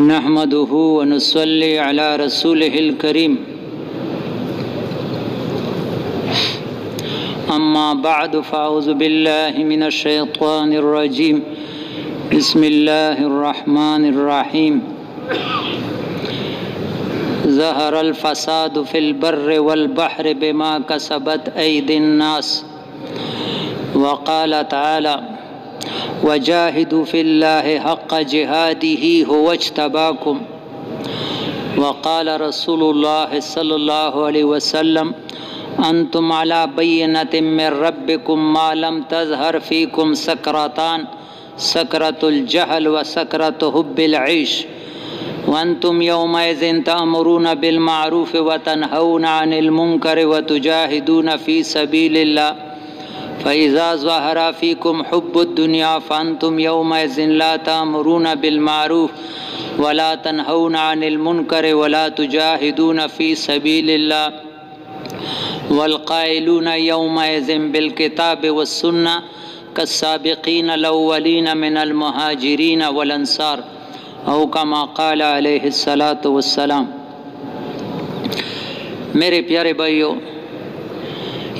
नहमदुहु वनसल्ली अला रसूलिहिल करीम अम्मा बाद फ़ाउज़ु बिल्लाहि मिनश शैतानिर रजीम बिस्मिल्लाहिर रहमानिर रहीम ज़हर अल फ़साद फ़िल बर्र वल बहर बिमा कसबत ऐदिन नास वक़ाल तआला वजाहिदु फ़िल्लाह हक़ जिहादिही हुवज्तबाकुम वक़ाल रसूलुल्लाह सल्लल्लाहु अलैहि वसल्लम अंतुम अला बैनतिम मिन रब्बिकुम मा लम तज़हर फ़ीकुम सकरतान सकरतुल जहल व सकरत हुब्बिल ईश वंतुम यौमइज़िन तअमुरून बिल मारूफ व तनहौन अनिल मुनकर व तुजाहिदून फ़ी सबीलिल्लाह फ़ैज़ा ज़हरा फ़ीकुम हुब्बुद्दुनिया फ़अंतुम यौमइज़िन ला तअमुरून बिल मारूफ वला तनहौन अनिल मुनकर वला तुजाहिदून फ़ी सबीलिल्लाह वलक़ाइलून यौमइज़िन बिल किताब वस्सुन्ना कस्साबिकीन अल्अव्वलीन मिनल मुहाजिरीन वल अंसार औ कमा क़ाल अलैहिस्सलातु वस्सलाम मेरे प्यारे भाइयों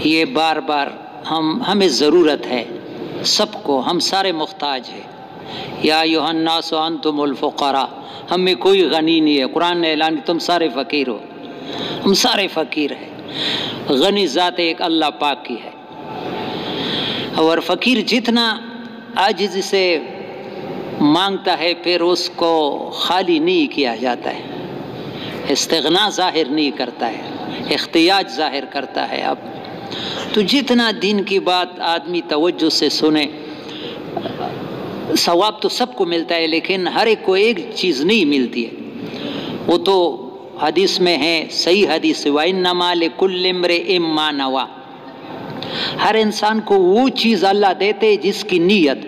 ये बार बार हम, हमें ज़रूरत है। सबको, हम सारे मुख्ताज है। या युहन्नास अंतुमुलफ़ुक़रा हम में कोई गनी नहीं है। कुरान ने ऐलान तुम सारे फ़कीर हो। हम सारे फ़कीर हैं। गनी ज़ात एक अल्लाह पाक की है। और फ़कीर जितना आजिज़ से माँगता है, फिर उसको खाली नहीं किया जाता है। इस्तना ज़ाहिर नहीं करता है। इख्तियाज ज़ाहिर करता है। अब तो जितना दिन की बात आदमी तवज्जो से सुने, सवाब तो सबको मिलता है, लेकिन हर एक को एक चीज़ नहीं मिलती है। वो तो हदीस में है, सही हदीस वाइन नमाल कुल्लम्र इम्मा नवा। हर इंसान को वो चीज़ अल्लाह देते जिसकी नीयत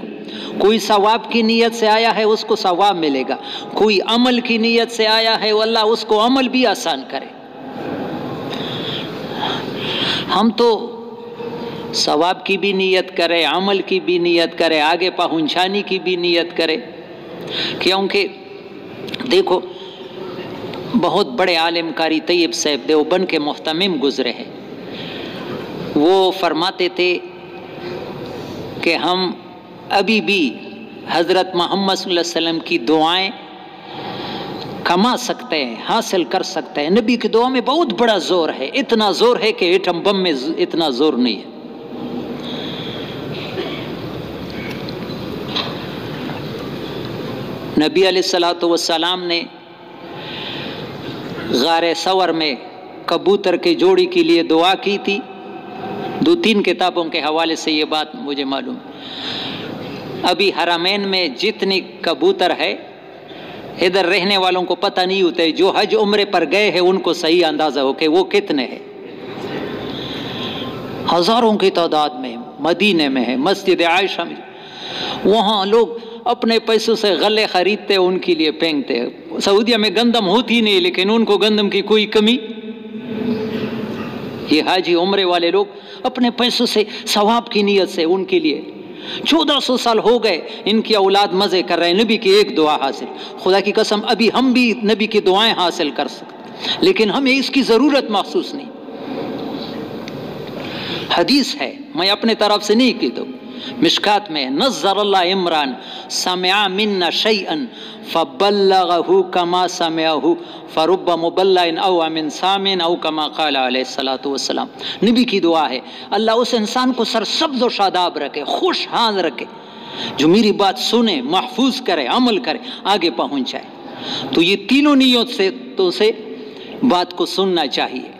कोई सवाब की नीयत से आया है, उसको सवाब मिलेगा। कोई अमल की नीयत से आया है अल्लाह उसको अमल भी आसान करे। हम तो सवाब की भी नीयत करें, अमल की भी नीयत करें, आगे पहुँचाने की भी नीयत करे। क्योंकि देखो, बहुत बड़े आलिम कारी तैयब साहब देवबन के मोहतमिम गुजरे हैं। वो फरमाते थे कि हम अभी भी हज़रत मोहम्मद वसल्लम की दुआएँ कमा सकते हैं, हासिल कर सकते हैं। नबी की दुआ में बहुत बड़ा ज़ोर है, इतना ज़ोर है कि एटम बम में इतना ज़ोर नहीं है। नबी सलाम ने गार सवर में कबूतर के जोड़ी के लिए दुआ की थी। दो तीन किताबों के हवाले से ये बात मुझे मालूम। अभी हरामैन में जितने कबूतर है, इधर रहने वालों को पता नहीं होता है, जो हज उम्र पर गए हैं, उनको सही अंदाज़ा हो कि वो कितने हैं। हज़ारों की तादाद में, मदीने में है, मस्जिद आयशा में। वहाँ लोग अपने पैसों से गले खरीदते, उनके लिए फेंकते। सऊदिया में गंदम होती नहीं, लेकिन उनको गंदम की कोई कमी? ये हाजी उम्र वाले लोग अपने पैसों से, सवाब की नीयत से, उनके लिए। चौदह सौ साल हो गए, इनकी औलाद मज़े कर रहे हैं, नबी की एक दुआ हासिल। खुदा की कसम, अभी हम भी नबी की दुआएँ हासिल कर सकते लेकिन हमें इसकी ज़रूरत महसूस नहीं। हदीस है, मैं अपने तरफ़ से नहीं की दो मिशकात में नज़र इमरान समया मिन्ना शैअन फ़बल्लगहु कमा समयाहु फ़रुब मुबल्लिन अमिन सामिन औ कमा क़ाल अलैहिस्सलातु वस्सलाम। नबी की दुआ है, अल्लाह उस इंसान को सरसब्ज़ व शादाब रखे, खुश हाल रखे, जो मेरी बात सुने, महफूज करे, अमल करे, आगे पहुँच जाए। तो ये तीनों नियत से तो से बात को सुनना चाहिए,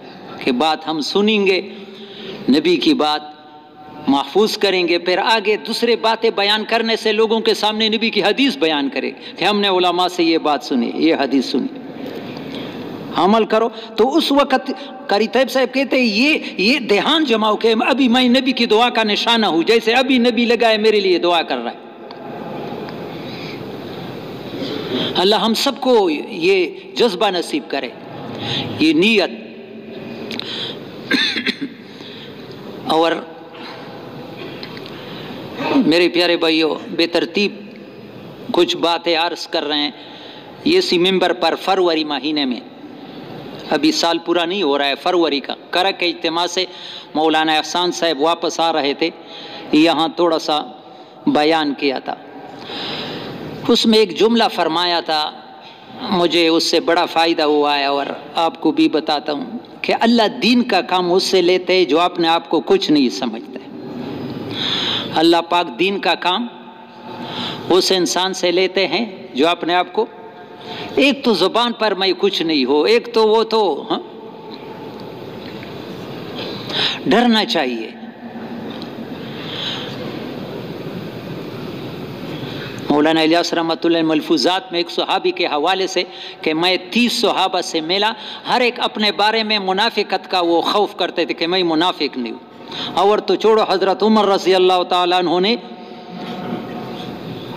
कि बात हम सुनेंगे, नबी की बात महफूज करेंगे, फिर आगे दूसरे बातें बयान करने से लोगों के सामने नबी की हदीस बयान करें कि हमने उलमा से ये बात सुनी, ये हदीस सुनी। अमल करो। तो उस वक़्त करी तैब साहब कहते हैं, ये ये ध्यान जमाओ के, अभी मैं नबी की दुआ का निशाना हूँ, जैसे अभी नबी लगाए मेरे लिए दुआ कर रहा है। अल्लाह हम सबको ये जज्बा नसीब करे, ये नीयत। और मेरे प्यारे भाइयों, बेतरतीब कुछ बातें अर्ज़ कर रहे हैं। ये इसी मेंबर पर फरवरी महीने में। अभी साल पूरा नहीं हो रहा है फरवरी का। करक के इज्तम से मौलाना एहसान साहब वापस आ रहे थे। यहाँ थोड़ा सा बयान किया था। उसमें एक जुमला फरमाया था। मुझे उससे बड़ा फ़ायदा हुआ है और आपको भी बताता हूँ कि अल्लाह दीन का काम उससे लेते हैं जो अपने आप को कुछ नहीं समझते। अल्लाह पाक दीन का काम उस इंसान से लेते हैं जो अपने आप को, एक तो ज़ुबान पर मैं कुछ नहीं हो, एक तो वो तो हाँ? डरना चाहिए मौलाना इलियास रहमत मलफूजात में एक सहाबी के हवाले से कि मैं तीस सहाबा से मिला, हर एक अपने बारे में मुनाफिकत का वो खौफ करते थे कि मैं मुनाफिक नहीं हूँ और तो छोड़ो हज़रत उमर रज़ी अल्लाह तुमने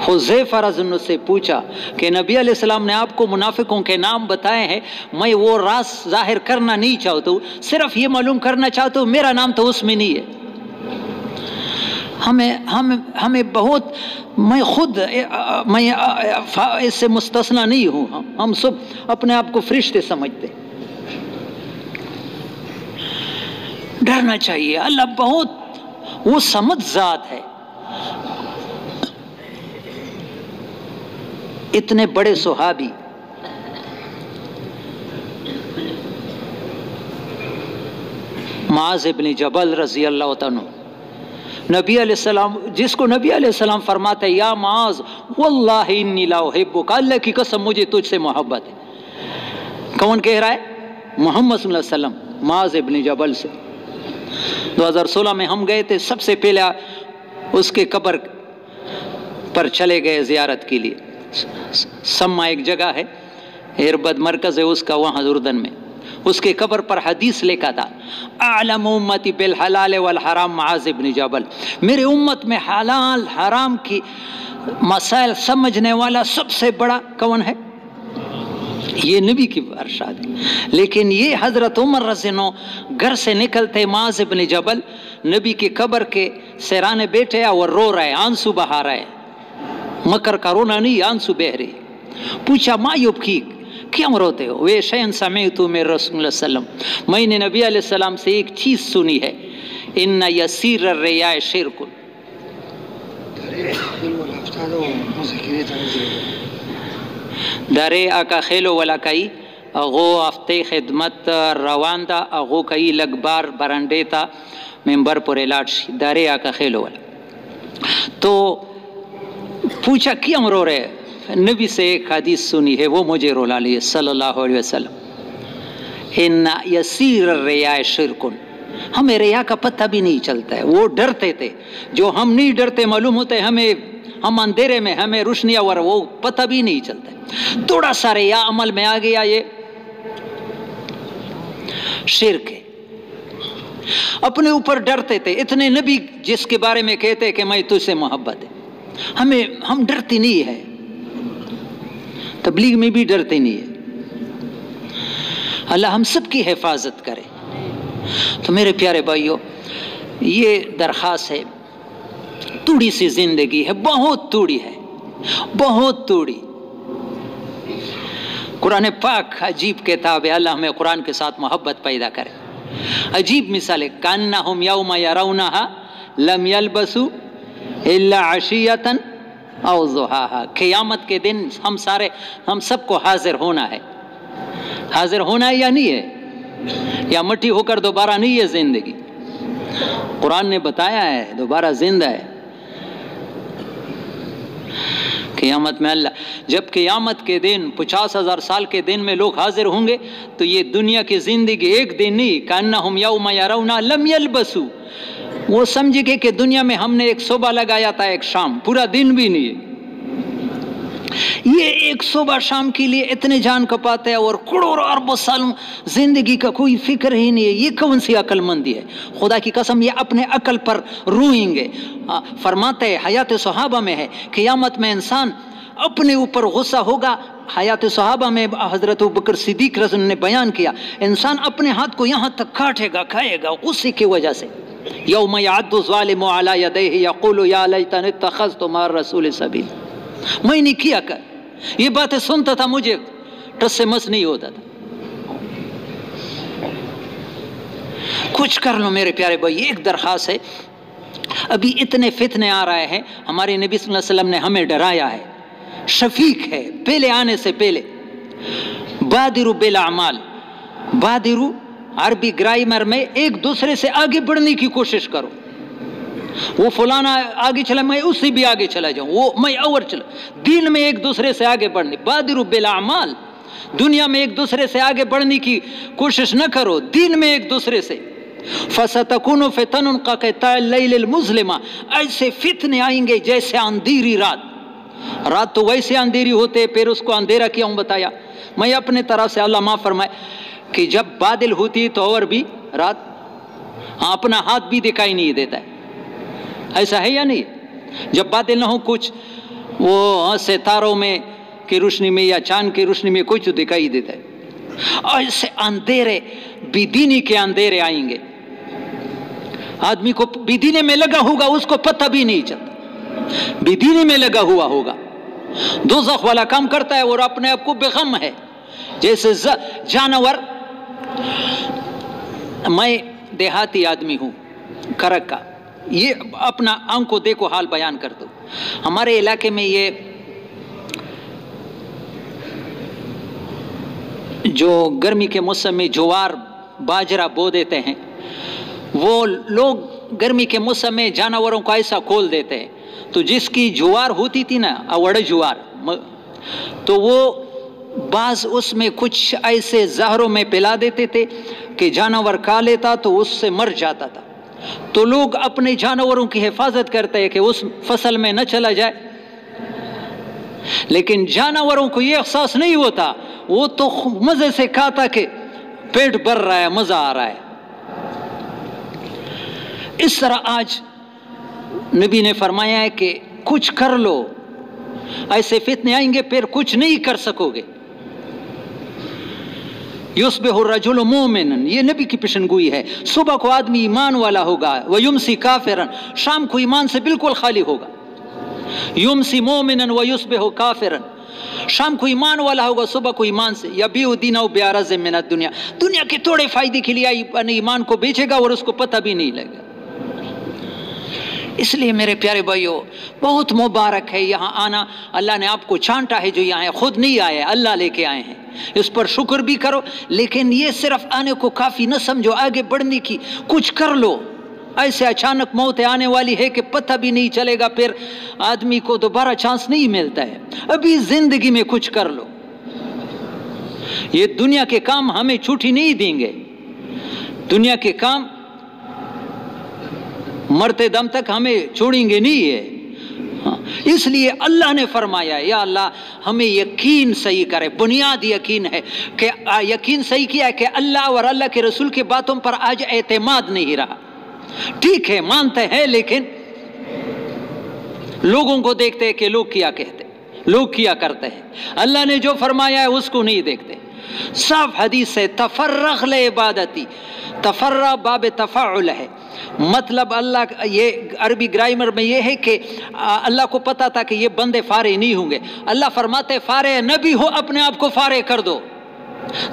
हुजैफा रजन से पूछा कि नबी अलैहिस्सलाम ने आपको मुनाफिकों के नाम बताए हैं, मैं वो रास ज़ाहिर करना नहीं चाहता हूँ, सिर्फ़ ये मालूम करना चाहता हूँ, मेरा नाम तो उसमें नहीं है। हमें, हम, हमें बहुत, मैं खुद मैं इससे मुस्तना नहीं हूँ, हम सब अपने आप को फरिश्ते समझते डरना चाहिए। अल्लाह बहुत, वो समझ जात है। इतने बड़े सुहाबी। माज इबन जबल रज़ी अल्लाह तनु नबी सलाम, जिसको नबी सलाम फरमाते या माज वल्लाहिब्बुक अल्लाह की कसम, मुझे तुझसे मोहब्बत है। कौन कह रहा है? मोहम्मद माज इबन जबल से। 2016 में हम गए थे, सबसे पहले उसके कब्र पर चले गए ज़ियारत के लिए। सम्मा एक जगह है एरबद मरकज़ है उसका, वहाँ उर्दन में। उसके कब्र पर हदीस लिखा था, आलम उम्मती बिल हलाल वल हराम माज इब्न जबल। मेरे उम्मत में हलाल हराम की मसाइल समझने वाला सबसे बड़ा कौन है? ये नबी की अरशाद है लेकिन ये हज़रत उमर रजनो घर से निकलते माज इब्न जबल नबी की कब्र के सराने बैठे और रो रहे आँसू बहा रहे मकर का रोना नहीं, आँसू बह रही पूछा मायूब की, क्यों रोते हो? वे शयन समय तो मेरे रसूल सल्लम। मैंने नबी सलाम से एक चीज़ सुनी है इन यसीर रिया शिरकुल। दरे आका खेलो वाला कई अगो हफ़्ते खिदमत रवानदा अगो कई लगबार बरंडेता मेंबर पर इलाट दरे आका खेलो वाला तो पूछा क्यों रो रहे नबी से एक हदीस सुनी है वो मुझे रोला लिए सल्लल्लाहु अलैहि वसल्लम इन्ना यसीर रिया शिरकुन हमें रिया का पता भी नहीं चलता है वो डरते थे जो हम नहीं डरते मालूम होते हमें हम अंधेरे में, हमें रोशनिया वर, वो पता भी नहीं चलता थोड़ा सा या अमल में आ गया ये। शिरक है। अपने ऊपर डरते थे। इतने नबी जिसके बारे में कहते कि मैं तुझसे मोहब्बत है। हमें, हम डरते नहीं है। तबलीग में भी डरते नहीं है। अल्लाह हम सब की हिफाजत करे। तो मेरे प्यारे भाइयों, ये दरख्वास्त है तूड़ी सी ज़िंदगी है, बहुत तूड़ी है, बहुत तूड़ी। कुरान पाक अजीब किताब है, अल्लाह हमें कुरान के साथ मोहब्बत पैदा करे। अजीब मिसाल है कान्ना हम लम के दिन हम सारे, हम सबको हाजिर होना है। हाजिर होना है या नहीं है? या मट्टी होकर दोबारा नहीं है ज़िंदगी? कुरान ने बताया है, दोबारा ज़िंदा है। क़यामत में अल्लाह, जब क़ियामत के दिन, पचास हज़ार साल के दिन में लोग हाजिर होंगे तो ये दुनिया की ज़िंदगी एक दिन ही कान्ना हम याउमा यारौना लम बसू वो समझ गए कि दुनिया में हमने एक सुबह लगाया था एक शाम, पूरा दिन भी नहीं। ये एक सुबह शाम के लिए इतने जान कपाते हैं और करोड़ों अरबों साल ज़िंदगी का कोई फ़िक्र ही नहीं है। ये कौन सी अक्लमंदी है? खुदा की कसम, ये अपने अकल पर रोएँगे। फरमाते हैं हयात सहाबा में है क़यामत में इंसान अपने ऊपर गुस्सा होगा। हयात सहाबा में हज़रत बकर सिद्दीक रसन ने बयान किया, इंसान अपने हाथ को यहाँ तक काटेगा, खाएगा गुस्से की वजह से। यौम यादुज़ालिम अला यदैहि, यक़ूलु या लैतनी इत्तखज़तु मार रसूल सबील मैंने किया कर। ये बातें सुनता था मुझे टस से मस नहीं होता था। कुछ कर लो मेरे प्यारे भाई, एक दरखास्त है। अभी इतने फितने आ रहे हैं, हमारे नबी वसल्लम ने हमें डराया है। शफीक है, पहले आने से पहले। बादिरु बिल अमाल। बादिरु अरबी ग्रामर में एक दूसरे से आगे बढ़ने की कोशिश करो। वो फलाना आगे चला, मैं उससे भी आगे चला जाऊँ, वो मैं और चला। दिन में एक दूसरे से आगे बढ़ने, बादिरु बिल दुनिया में एक दूसरे से आगे बढ़ने की कोशिश न करो, दिन में एक दूसरे से। फसतकुन फितन मुस्लिमा ऐसे फितने आएँगे जैसे अंधेरी रात। रात तो वैसे अंधेरी होते, फिर उसको अंधेरा किया हूँ बताया? मैं अपने तरफ़ से अल्लाह माफ़ फरमाए कि जब बादल होती तो और भी रात हाँ अपना हाथ भी दिखाई नहीं देता है। ऐसा है या नहीं? जब बादल ना हो कुछ वो हाँ, सितारों में की रोशनी में या चाँद की रोशनी में कुछ तो दिखाई देता है। ऐसे अंधेरे बिदीनी के अंधेरे आएँगे। आदमी को बिदीने में लगा होगा उसको पता भी नहीं चलता। बिदीने में लगा हुआ होगा। दो जख वाला काम करता है और अपने आप को बेगम है। जैसे जानवर मैं देहाती आदमी हूँ करक का ये अपना आँख देखो, हाल बयान कर दो। हमारे इलाके में ये जो गर्मी के मौसम में ज्वार, बाजरा बो देते हैं, वो लोग गर्मी के मौसम में जानवरों को ऐसा खोल देते हैं। तो जिसकी जुआर होती थी ना, अवड़ जुआर तो वो बाज उसमें कुछ ऐसे जहरों में पिला देते थे कि जानवर खा लेता तो उससे मर जाता था। तो लोग अपने जानवरों की हिफाजत करते हैं कि उस फ़सल में न चला जाए। लेकिन जानवरों को यह एहसास नहीं होता, वो तो मज़े से खाता कि पेट भर रहा है, मज़ा आ रहा है। इस तरह आज नबी ने फरमाया है कि कुछ कर लो, ऐसे फितने आएँगे, फिर कुछ नहीं कर सकोगे। युसबेजुल मोमिन ये नबी की पेशन गोई है। सुबह को आदमी ईमान वाला होगा वह युमसी काफिरन। शाम को ईमान से बिल्कुल खाली होगा। युमसी मोमिन व हो काफिरन। शाम को ईमान वाला होगा, सुबह को ईमान से। या भी दिन ब्यारा से दुनिया। दुनिया के थोड़े फ़ायदे के लिए ईमान को बेचेगा और उसको पता भी नहीं लगेगा। इसलिए मेरे प्यारे भाइयों, बहुत मुबारक है यहाँ आना। अल्लाह ने आपको छांटा है जो यहाँ खुद नहीं आए अल्लाह लेके आए हैं। इस पर शुक्र भी करो, लेकिन ये सिर्फ़ आने को काफ़ी न समझो, आगे बढ़ने की कुछ कर लो। ऐसे अचानक मौत आने वाली है कि पता भी नहीं चलेगा, फिर आदमी को दोबारा चांस नहीं मिलता है। अभी ज़िंदगी में कुछ कर लो। ये दुनिया के काम हमें छुट्टी नहीं देंगे। दुनिया के काम मरते दम तक हमें छोड़ेंगे नहीं है हाँ, इसलिए अल्लाह ने फरमाया या अल्लाह हमें यकीन सही करे बुनियाद यकीन है कि यकीन सही किया है कि अल्लाह और अल्लाह के रसूल की बातों पर आज एतमाद नहीं रहा। ठीक है मानते हैं लेकिन लोगों को देखते हैं कि लोग क्या कहते लोग किया करते हैं। अल्लाह ने जो फरमाया है उसको नहीं देखते। सब हदीस से तफर्रख इबादती। तफर्रा बाब तफ़ाउल है। मतलब अल्लाह ये अरबी ग्रामर में ये है कि अल्लाह को पता था कि ये बंदे फारे नहीं होंगे। अल्लाह फरमाते, फारे न भी हो, अपने आप को फारे कर दो।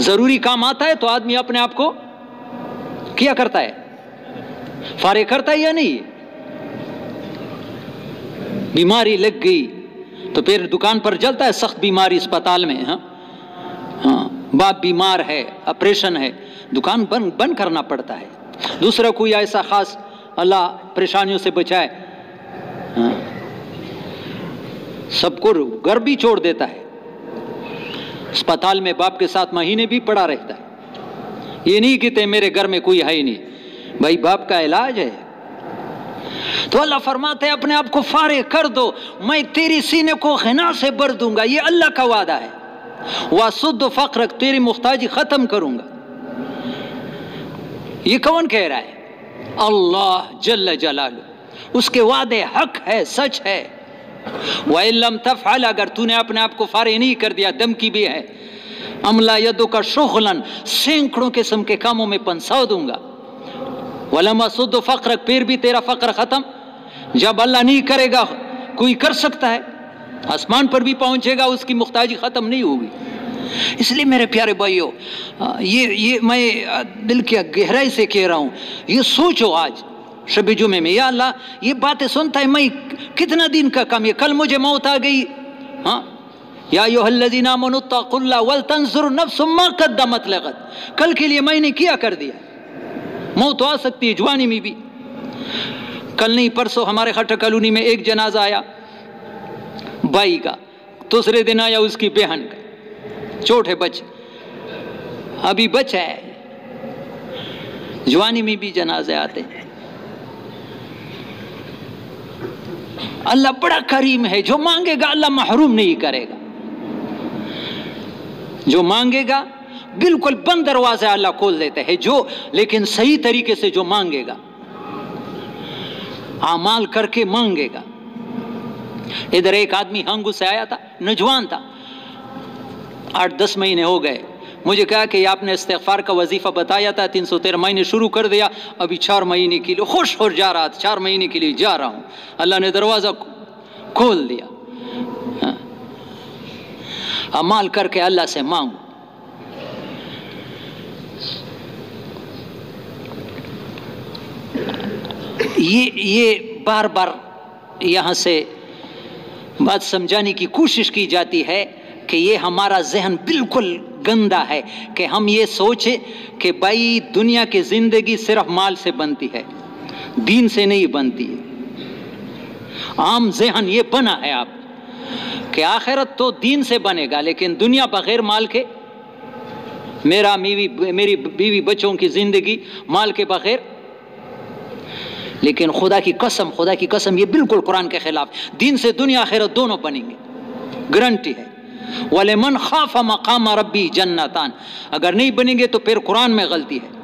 ज़रूरी काम आता है तो आदमी अपने आप को क्या करता है। फारे करता है या नहीं? बीमारी लग गई तो फिर दुकान पर जलता है, सख्त बीमारी अस्पताल में हाँ। हाँ। बाप बीमार है ऑपरेशन है, दुकान बंद बंद करना पड़ता है। दूसरा कोई ऐसा खास अल्लाह परेशानियों से बचाए हाँ। सबको घर भी छोड़ देता है। अस्पताल में बाप के साथ महीने भी पड़ा रहता है। ये नहीं कहते मेरे घर में कोई है ही नहीं। भाई, बाप का इलाज है। तो अल्लाह फरमाते अपने आप को फारे कर दो, मैं तेरी सीने को खना से भर दूँगा, ये अल्लाह का वादा है। वह शुद्ध फख्र तेरी मुख्ताजी खत्म करूँगा। ये कौन कह रहा है? अल्लाह जल्ल जलालू उसके वादे हक है, सच है। वम तफ़ल अगर तूने अपने आप को फारे नहीं कर दिया, धमकी भी है। अमला यदो का शोखलन सैकड़ों किस्म के कामों में पंसा दूँगा। वलमा सुद फ़ख्र फिर भी तेरा फ़ख्र ख़त्म। जब अल्लाह नहीं करेगा, कोई कर सकता है? आसमान पर भी पहुंचेगा, उसकी मुख्ताजी ख़त्म नहीं होगी। इसलिए मेरे प्यारे भाइयों ये ये मैं दिल के गहराई से कह रहा हूँ, ये सोचो आज, शबी जुमे में, या अल्लाह, ये बातें सुनता है, मैं कितना दिन का काम ये कल मुझे मौत आ गई। हाँ? या वल कद्दमत लगत। कल के लिए मैंने क्या कर दिया। मौत आ सकती है, जवानी में भी। कल नहीं, परसों हमारे खट्टा कॉलोनी में एक जनाजा आया। भाई का, दूसरे दिन आया उसकी बहन का। छोटे बच, अभी बच है। जवानी में भी जनाजे आते। हैं अल्लाह बड़ा करीम है, जो मांगेगा अल्लाह महरूम नहीं करेगा। जो मांगेगा, बिल्कुल बंद दरवाजे अल्लाह खोल देते हैं, जो, लेकिन सही तरीके से जो मांगेगा, आमाल करके मांगेगा। इधर एक आदमी हंगू से आया था, नौजवान था। आठ दस महीने हो गए। मुझे कहा कि आपने इस्तफार का वजीफ़ा बताया था, तीन सौ तेरह महीने शुरू कर दिया। अभी चार महीने के लिए खुश हो जा रहा था, चार महीने के लिए जा रहा हूँ। अल्लाह ने दरवाज़ा खोल दिया। हाँ। अमाल करके अल्लाह से मांगो। ये ये बार बार यहाँ से बात समझाने की कोशिश की जाती है कि ये हमारा जहन बिल्कुल गंदा है, कि हम ये सोचे कि भाई दुनिया की ज़िंदगी सिर्फ़ माल से बनती है, दीन से नहीं बनती है। आम जहन ये बना है आप, कि आखिरत तो दीन से बनेगा, लेकिन दुनिया बगैर माल के, मेरा बीवी, मेरी बीवी बच्चों की ज़िंदगी माल के बगैर लेकिन खुदा की कसम, खुदा की कसम, ये बिल्कुल कुरान के खिलाफ। दिन से दुनिया, आखिरत दोनों बनेंगे। गारंटी है। वाले मन खाफा मकाम रबी जन्नतान। अगर नहीं बनेंगे तो फिर कुरान में गलती है।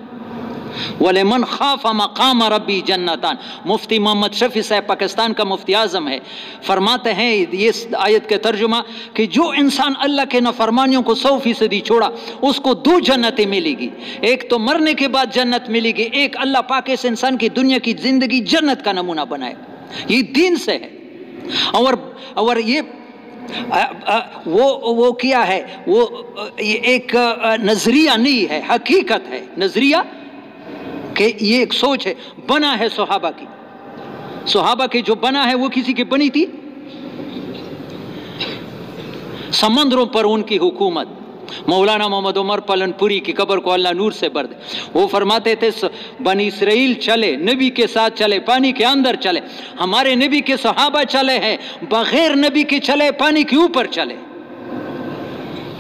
वले मन खाफा मकाम रबी जन्नतान। मुफ्ती मोहम्मद शफी साहब पाकिस्तान का मुफ्ती आज़म है। फरमाते हैं ये आयत के तर्जुमा कि जो इंसान अल्लाह के नफरमानियों को सौ फ़ीसदी छोड़ा उसको दो जन्नतें मिलेगी। एक तो मरने के बाद जन्नत मिलेगी एक अल्लाह पाक इस इंसान की दुनिया की ज़िंदगी जन्नत का नमूना बनाए। ये दीन से है। और और ये आ, आ, वो वो क्या है? वो ये एक नज़रिया नहीं है हकीकत है। नज़रिया कि ये एक सोच है, बना है सोहाबा की। सोहाबा की जो बना है, वो किसी की बनी थी? समंदरों पर उनकी हुकूमत। मौलाना मोहम्मद उमर पलनपुरी की कबर को अल्लाह नूर से भर दे। वो फरमाते थे बन इसराइल चले, नबी के साथ चले, पानी के अंदर चले। हमारे नबी के सहाबा चले हैं, बगैर नबी के चले, पानी के ऊपर चले।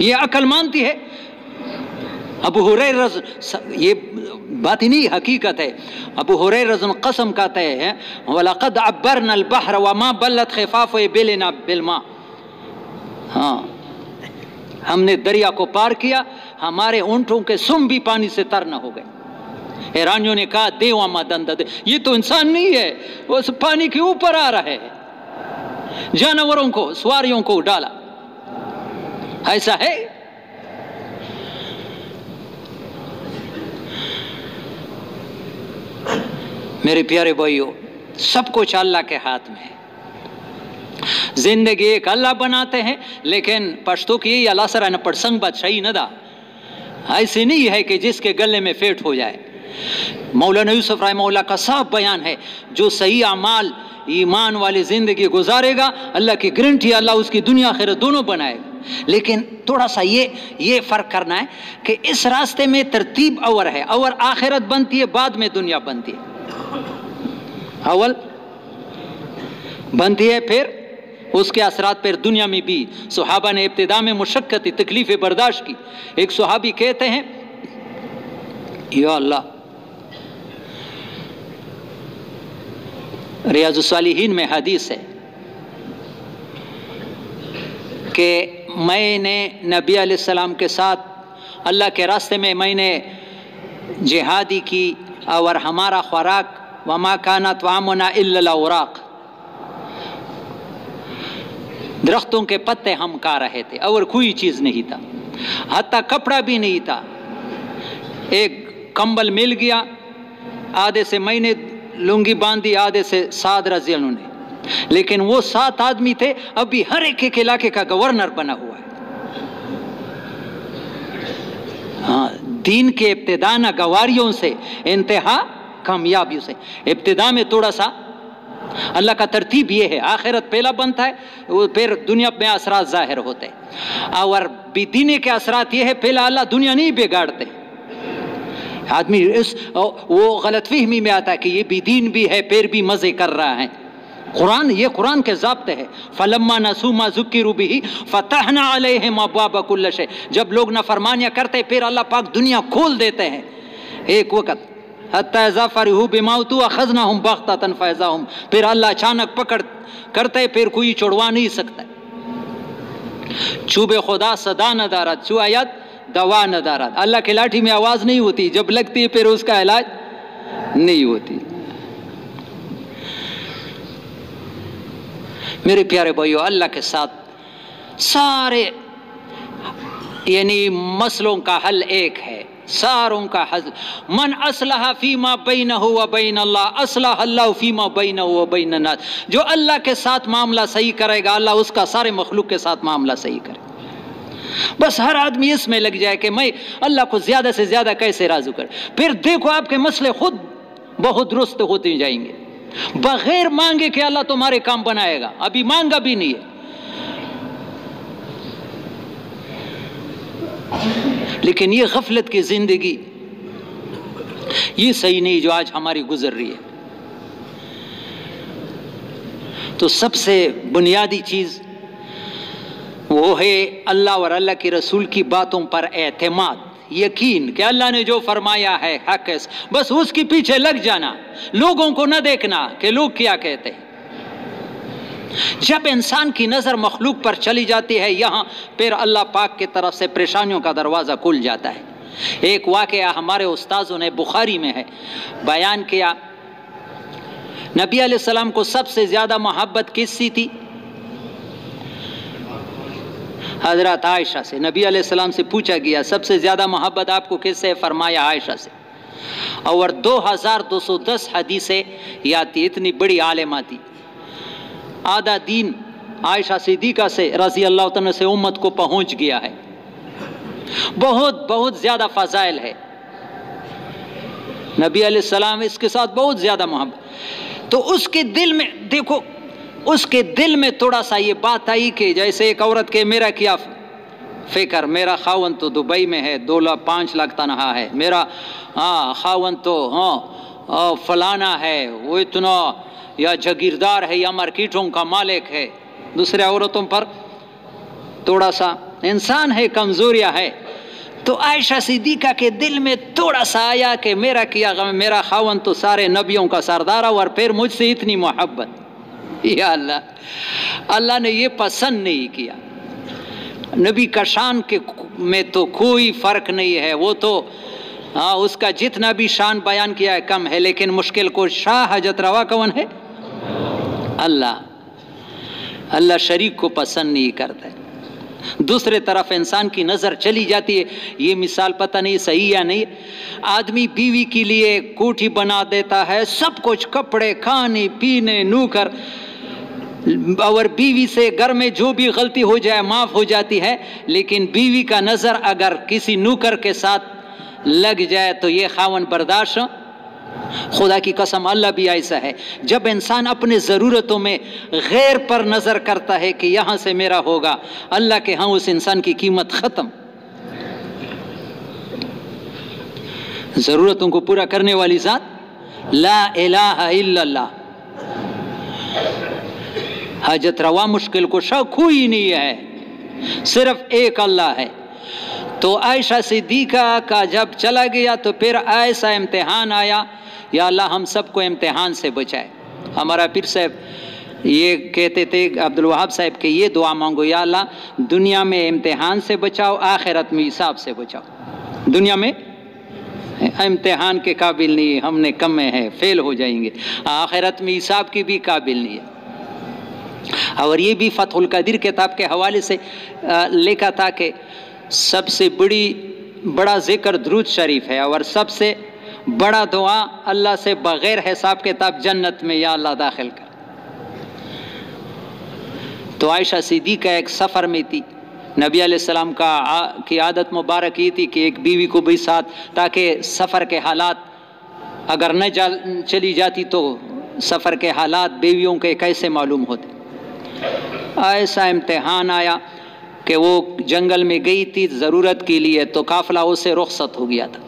ये अकल मानती है? अबू हुरै ये बात ही नहीं, हकीकत है। अबू रजन कसम कहते हैं, वलकद अब्बर नल बहर वमा बल्लत खिफाफ बिलना बिलमा हाँ हमने दरिया को पार किया, हमारे ऊँटों के सुम भी पानी से तर न हो गए। हैरानियों ने कहा, देवा दंद दे ये तो इंसान नहीं है, वो पानी के ऊपर आ रहा है। जानवरों को, सवारियों को डाला। ऐसा है? मेरे प्यारे भाइयों, सब कुछ अल्लाह के हाथ में है। ज़िंदगी एक अल्लाह बनाते हैं, लेकिन पश्तो की अल्लाह सरा न प्रसंग बात सही न दा। ऐसे नहीं है कि जिसके गले में फेट हो जाए। मौलाना यूसुफ राय मौला का साफ़ बयान है, जो सही अमाल ईमान वाली ज़िंदगी गुजारेगा, अल्लाह की गारंटी अल्लाह उसकी दुनिया खैर दोनों बनाएगा। लेकिन थोड़ा सा ये ये फ़र्क करना है कि इस रास्ते में तरतीब अवर है। अवर आखिरत बनती है, बाद में दुनिया बनती है। अवल बनती है, फिर उसके असरात पर दुनिया में भी। सुहाबा ने इब्तदा में मुशक्क़त, तकलीफ़ें बर्दाश्त की। एक सुहाबी कहते हैं, या अल्लाह रियाजुसालिहीन में हदीस है कि मैंने नबी सलाम के साथ अल्लाह के रास्ते में मैंने जिहादी की और हमारा खुराक वमा काना तवामना इल्लाक दरख्तों के पत्ते हम खा रहे थे, और कोई चीज़ नहीं था। हती कपड़ा भी नहीं था। एक कंबल मिल गया, आधे से मैंने लुंगी बांधी, आधे से साद रज़ी उन्होंने लेकिन वो सात आदमी थे, अभी हर एक एक इलाके का गवर्नर बना हुआ है। हाँ दीन के इब्तदा गवारियों से इंतहा कामयाबियों से। इब्तदा में थोड़ा सा अल्लाह का तरतीब ये है, आखिरत पहला बनता है फिर दुनिया में असरात ज़ाहिर होते और दीने के असरात ये है, पहला अल्लाह दुनिया नहीं बिगाड़ते। आदमी इस, वो गलत फहमी में आता है कि ये भी दीन भी है, फिर भी मज़े कर रहा है। कुरान, ये कुरान के जब्त है। फलम्मा नसूमा जुक्की भी फतहना अलहम से जब लोग ना नफरमानियाँ करते फिर अल्लाह पाक दुनिया खोल देते हैं। एक वक़्त खजना हम बख्ता फिर अल्लाह अचानक पकड़ करते फिर कोई छोड़वा नहीं सकता। चुबे खुदा, सदा न दारा चुआयत दवा न अल्लाह की लाठी में आवाज़ नहीं होती। जब लगती है, फिर उसका इलाज नहीं होती। मेरे प्यारे भाइयों, अल्लाह के साथ सारे यानी मसलों का हल एक है। सारों का हज मन असलहा फीमा बैन हुआ बैन अल्लाह असलह अल्लाह फीमा बैन हुआ बैन नास जो अल्लाह के साथ मामला सही करेगा, अल्लाह उसका सारे मखलूक के साथ मामला सही करे। बस हर आदमी इसमें लग जाए कि मैं अल्लाह को ज़्यादा से ज़्यादा कैसे राजू कर? फिर देखो आपके मसले खुद बहुत दुरुस्त होते जाएँगे। बगैर मांगे कि अल्लाह तुम्हारे काम बनाएगा। अभी मांगा भी नहीं है। लेकिन ये गफलत की ज़िंदगी, ये सही नहीं जो आज हमारी गुजर रही है। तो सबसे बुनियादी चीज़ वो है अल्लाह और अल्लाह के रसूल की बातों पर एतमाद। यकीन, कि अल्लाह ने जो फरमाया है हक बस उसके पीछे लग जाना, लोगों को न देखना कि लोग क्या कहते हैं। जब इंसान की नज़र मखलूक पर चली जाती है, यहाँ फिर अल्लाह पाक की तरफ़ से परेशानियों का दरवाज़ा खुल जाता है। एक वाक़ हमारे उस्ताज़ों ने बुखारी में है, बयान किया, नबी सलाम को सबसे ज़्यादा मोहब्बत किससी थी? हज़रत आयशा से, नबी सलाम से पूछा गया, सबसे ज़्यादा मोहब्बत आपको किससे फरमाया आयशा से? और 2210 हदीसें याद थी, इतनी बड़ी आलिमा थी आधा दीन आयशा सिद्दीका से रज़ी अल्लाह से उम्मत को पहुँच गया है। बहुत बहुत ज़्यादा फ़जाइल है। नबी सलाम इसके साथ बहुत ज़्यादा मोहब्बत। तो उसके दिल में, देखो उसके दिल में थोड़ा सा ये बात आई कि जैसे एक औरत के मेरा क्या फ़िक्र, मेरा खावन तो दुबई में है, दो लाख पाँच लाख तनहा है, मेरा हाँ खावन तो हाँ फलाना है, वो इतना, या जागीरदार है, या मार्केटों का मालिक है, दूसरे औरतों पर थोड़ा सा इंसान है, कमजोरिया है। तो आयशा सिद्दीका के दिल में थोड़ा सा आया कि मेरा किया मेरा खावन तो सारे नबियों का सरदारा और फिर मुझसे इतनी मोहब्बत। या अल्लाह। अल्लाह ने ये पसंद नहीं किया। नबी का शान के में तो कोई फ़र्क नहीं है, वो तो हाँ उसका जितना भी शान बयान किया है कम है, लेकिन मुश्किल को शाह हजत रवा कौन है? अल्लाह। अल्लाह शरीक को पसंद नहीं करता दूसरे तरफ़ इंसान की नज़र चली जाती है, ये मिसाल पता नहीं सही या नहीं। आदमी बीवी के लिए कोठी बना देता है, सब कुछ कपड़े, खाने, पीने, नूकर। और बीवी से घर में जो भी गलती हो जाए, माफ़ हो जाती है, लेकिन बीवी का नज़र अगर किसी नूकर के साथ लग जाए तो ये खावन बर्दाश्त खुदा की कसम, अल्लाह भी ऐसा है। जब इंसान अपने ज़रूरतों में गैर पर नज़र करता है कि यहाँ से मेरा होगा, अल्लाह के हाँ उस इंसान की कीमत ख़त्म। ज़रूरतों को पूरा करने वाली ज़ात, ला इलाहा इल्लल्लाह। हजत रवा मुश्किल को शक ही नहीं है। सिर्फ़ एक अल्लाह है। तो आयशा सिद्दीका का जब चला गया तो फिर ऐसा इम्तिहान आया। या अल्लाह हम सबको इम्तिहान से बचाए। हमारा पीर साहब ये कहते थे, अब्दुल वहाब साहब के ये दुआ मांगो, या अल्लाह, दुनिया में इम्तिहान से बचाओ, आखिरत में हिसाब से बचाओ। दुनिया में इम्तिहान के काबिल नहीं, हमने कम में है, फेल हो जाएँगे। आखिरत में हिसाब की भी काबिल नहीं है। और ये भी फ़तहुल कदीर किताब के हवाले से लिखा था कि सबसे बड़ी बड़ा ज़िक्र द्रुद शरीफ है और सबसे बड़ा दुआ अल्लाह से बग़ैर हिसाब किताब जन्नत में या अल्लाह दाखिल कर। तो आयशा सिद्दीका एक सफ़र में थी। नबी सलाम का आ, की आदत मुबारक ये थी कि एक बीवी को भी साथ ताकि सफ़र के हालात अगर न जा चली जाती तो सफ़र के हालात बीवियों के कैसे मालूम होते। ऐसा इम्तहान आया कि वो जंगल में गई थी ज़रूरत के लिए तो काफ़िला उसे रुखसत हो गया था।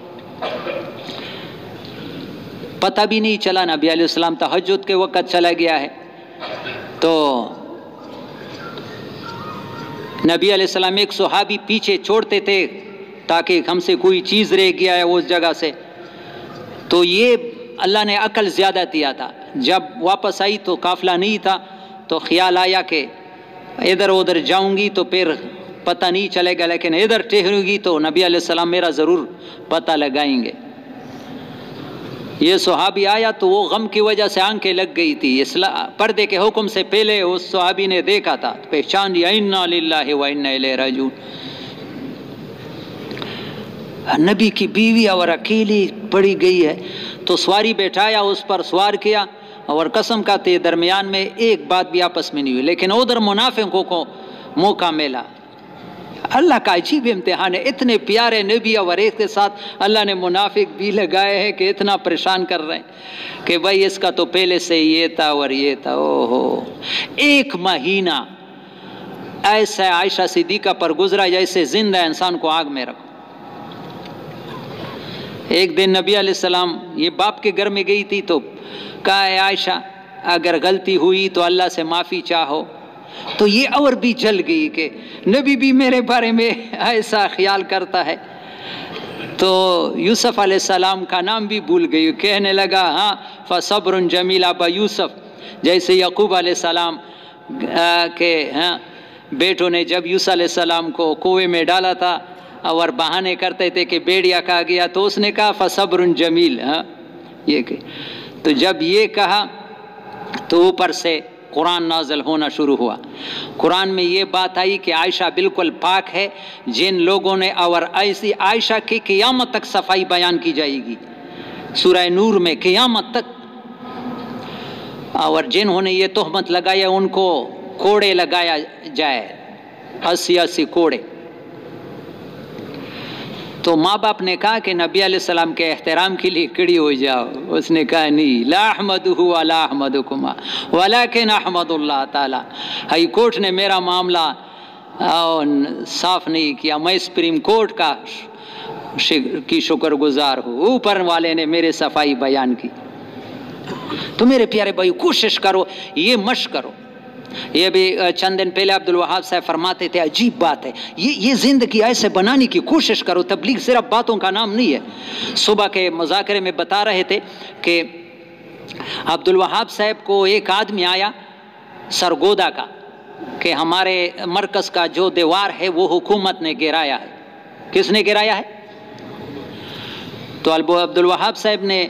पता भी नहीं चला, नबी अलैहिस्सलाम तहजद के वक़्त चला गया है। तो नबी अलैहिस्सलाम एक सुहाबी पीछे छोड़ते थे, ताकि हमसे कोई चीज़ रह गया है उस जगह से। तो ये अल्लाह ने अकल ज़्यादा दिया था। जब वापस आई तो काफ़िला नहीं था तो ख्याल आया कि इधर उधर जाऊँगी तो फिर पता नहीं चलेगा, लेकिन इधर ठहरूँगी तो नबी अलैहिस्सलाम मेरा ज़रूर पता लगाएँगे। ये सुहाबी आया तो वो गम की वजह से आँखें लग गई थी। इसला पर्दे के हुक्म से पहले उस सुहाबी ने देखा था तो पहचान लिया, इन्ना नबी की बीवी और अकेली पड़ी गई है तो सवारी बैठाया, उस पर सवार किया और कसम का दरमियान में एक बात भी आपस में नहीं हुई। लेकिन उधर मुनाफिकों को मौका मिला। अल्लाह का अजीब इम्तिहान है। इतने प्यारे नबी और एक के साथ अल्लाह ने मुनाफिक भी लगाए हैं कि इतना परेशान कर रहे हैं कि भाई इसका तो पहले से ये था और ये था। ओहो। एक महीना ऐसा आयशा सिद्दीका पर गुजरा जैसे ज़िंदा इंसान को आग में रखो। एक दिन नबी सलाम ये बाप के घर में गई थी तो कहा है आयशा, अगर गलती हुई तो अल्लाह से माफ़ी चाहो। तो ये और भी जल गई कि नबी भी मेरे बारे में ऐसा ख्याल करता है। तो यूसुफ सलाम का नाम भी भूल गई। कहने लगा हाँ फ़ब्र जमील अबा यूसुफ। जैसे यकूब सलाम के हाँ बेटों ने जब यूसा सलाम को कुएँ में डाला था और बहाने करते थे कि बेड़िया कहा गया तो उसने कहा फ़ब्र जमील। हाँ ये तो जब ये कहा तो ऊपर से कुरान नाजल होना शुरू हुआ। कुरान में ये बात आई कि आयशा बिल्कुल पाक है, जिन लोगों ने और ऐसी आयशा की क़ियामत तक सफ़ाई बयान की जाएगी। सूरह नूर में क़ियामत तक। और जिन्होंने ये तोहमत लगाया, उनको कोड़े लगाया जाए, अस्सी अस्सी कोड़े। तो माँ बाप ने कहा कि नबी सलाम के एहतराम के लिए खड़ी हो जाओ। उसने कहा, नहीं लाहमद अहमद कुमा वाला के नाहमदुल्ला ताला। हाई कोर्ट ने मेरा मामला साफ़ नहीं किया। मैं सुप्रीम कोर्ट का की शुक्रगुजार हूँ। ऊपर वाले ने मेरे सफ़ाई बयान की। तो मेरे प्यारे भाई, कोशिश करो, ये मश करो। ये भी चंद दिन पहले अब्दुल वहाब साहब फरमाते थे, अजीब बात है। ये ये ज़िंदगी ऐसे बनाने की कोशिश करो, तबलीग सिर्फ़ बातों का नाम नहीं है। सुबह के मुजाकरे में बता रहे थे कि अब्दुल वहाब साहब को एक आदमी आया, सरगोदा का, कि हमारे मरकज़ का जो दीवार है, वो हुकूमत ने गिराया है। किसने गिराया है? तो अब्दुल वहाब साहब ने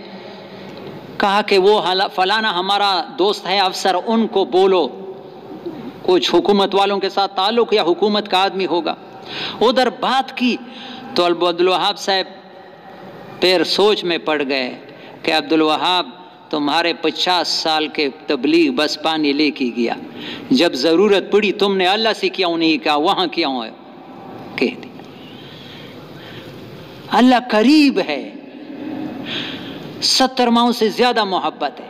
कहा कि वो फलाना हमारा दोस्त है, अफसर, उनको बोलो। कुछ हुकूमत वालों के साथ ताल्लुक़ या हुकूमत का आदमी होगा। उधर बात की तो अब्दुल वहाब साहब फिर सोच में पड़ गए कि अब्दुल वहाब तुम्हारे पचास साल के तबलीग बस पानी लेके गया। जब ज़रूरत पड़ी तुमने अल्लाह से क्यों नहीं कहा, वहाँ क्यों है कह दिया। अल्लाह करीब है। सत्तर माओ से ज़्यादा मोहब्बत है।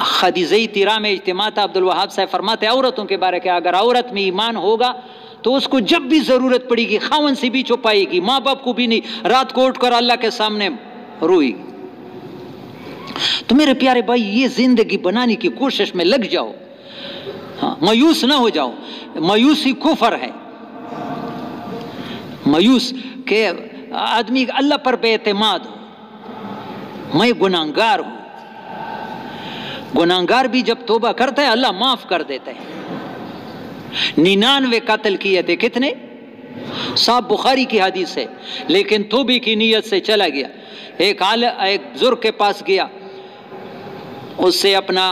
खदीजई तिरा में इज्तम था अब्दुलवहाब साहब फरमाते औरतों के बारे में अगर औरत में ईमान होगा तो उसको जब भी ज़रूरत पड़ेगी, खावन से भी छुपाएगी माँ बाप को भी नहीं, रात को उठ कर अल्लाह के सामने रोई तो मेरे प्यारे भाई, ये ज़िंदगी बनाने की कोशिश में लग जाओ। हाँ मायूस ना हो जाओ। मायूसी कुफर है। मायूस के आदमी अल्लाह पर बेतमाद हो। मैं गुनाहगार हूँ। गुनाहगार भी जब तोबा करता है, अल्लाह माफ़ कर देता है। निन्यानवे कत्ल किए थे कितने? साहब बुखारी की हदीस है, लेकिन तोबी की नीयत से चला गया। एक आल, एक बुज़ुर्ग के पास गया। उससे अपना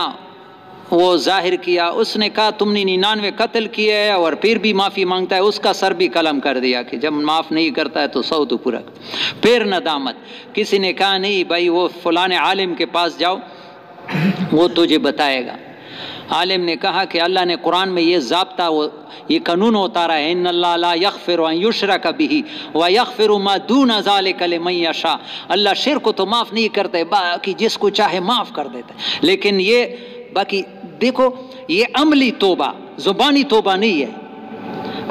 वो ज़ाहिर किया, उसने कहा, तुमने निन्यानवे कत्ल किए है और फिर भी माफ़ी माँगता है। उसका सर भी कलम कर दिया कि जब माफ़ नहीं करता है तो सौ तो पूरा फिर नदामत, किसी ने कहा, नहीं भाई, वो फलाने आलिम के पास जाओ वो तुझे बताएगा। आलिम ने कहा कि अल्लाह ने कुरान में ये जबता वो ये कानून उतारा है इन यख फिर युशरा कभी व यख फिर मदून अजाल कल मैशा अल्लाह शिर को तो माफ़ नहीं करते, बाकी जिसको चाहे माफ़ कर देते। लेकिन ये बाकी देखो, ये अमली तोबा, ज़ुबानी तोबा नहीं है।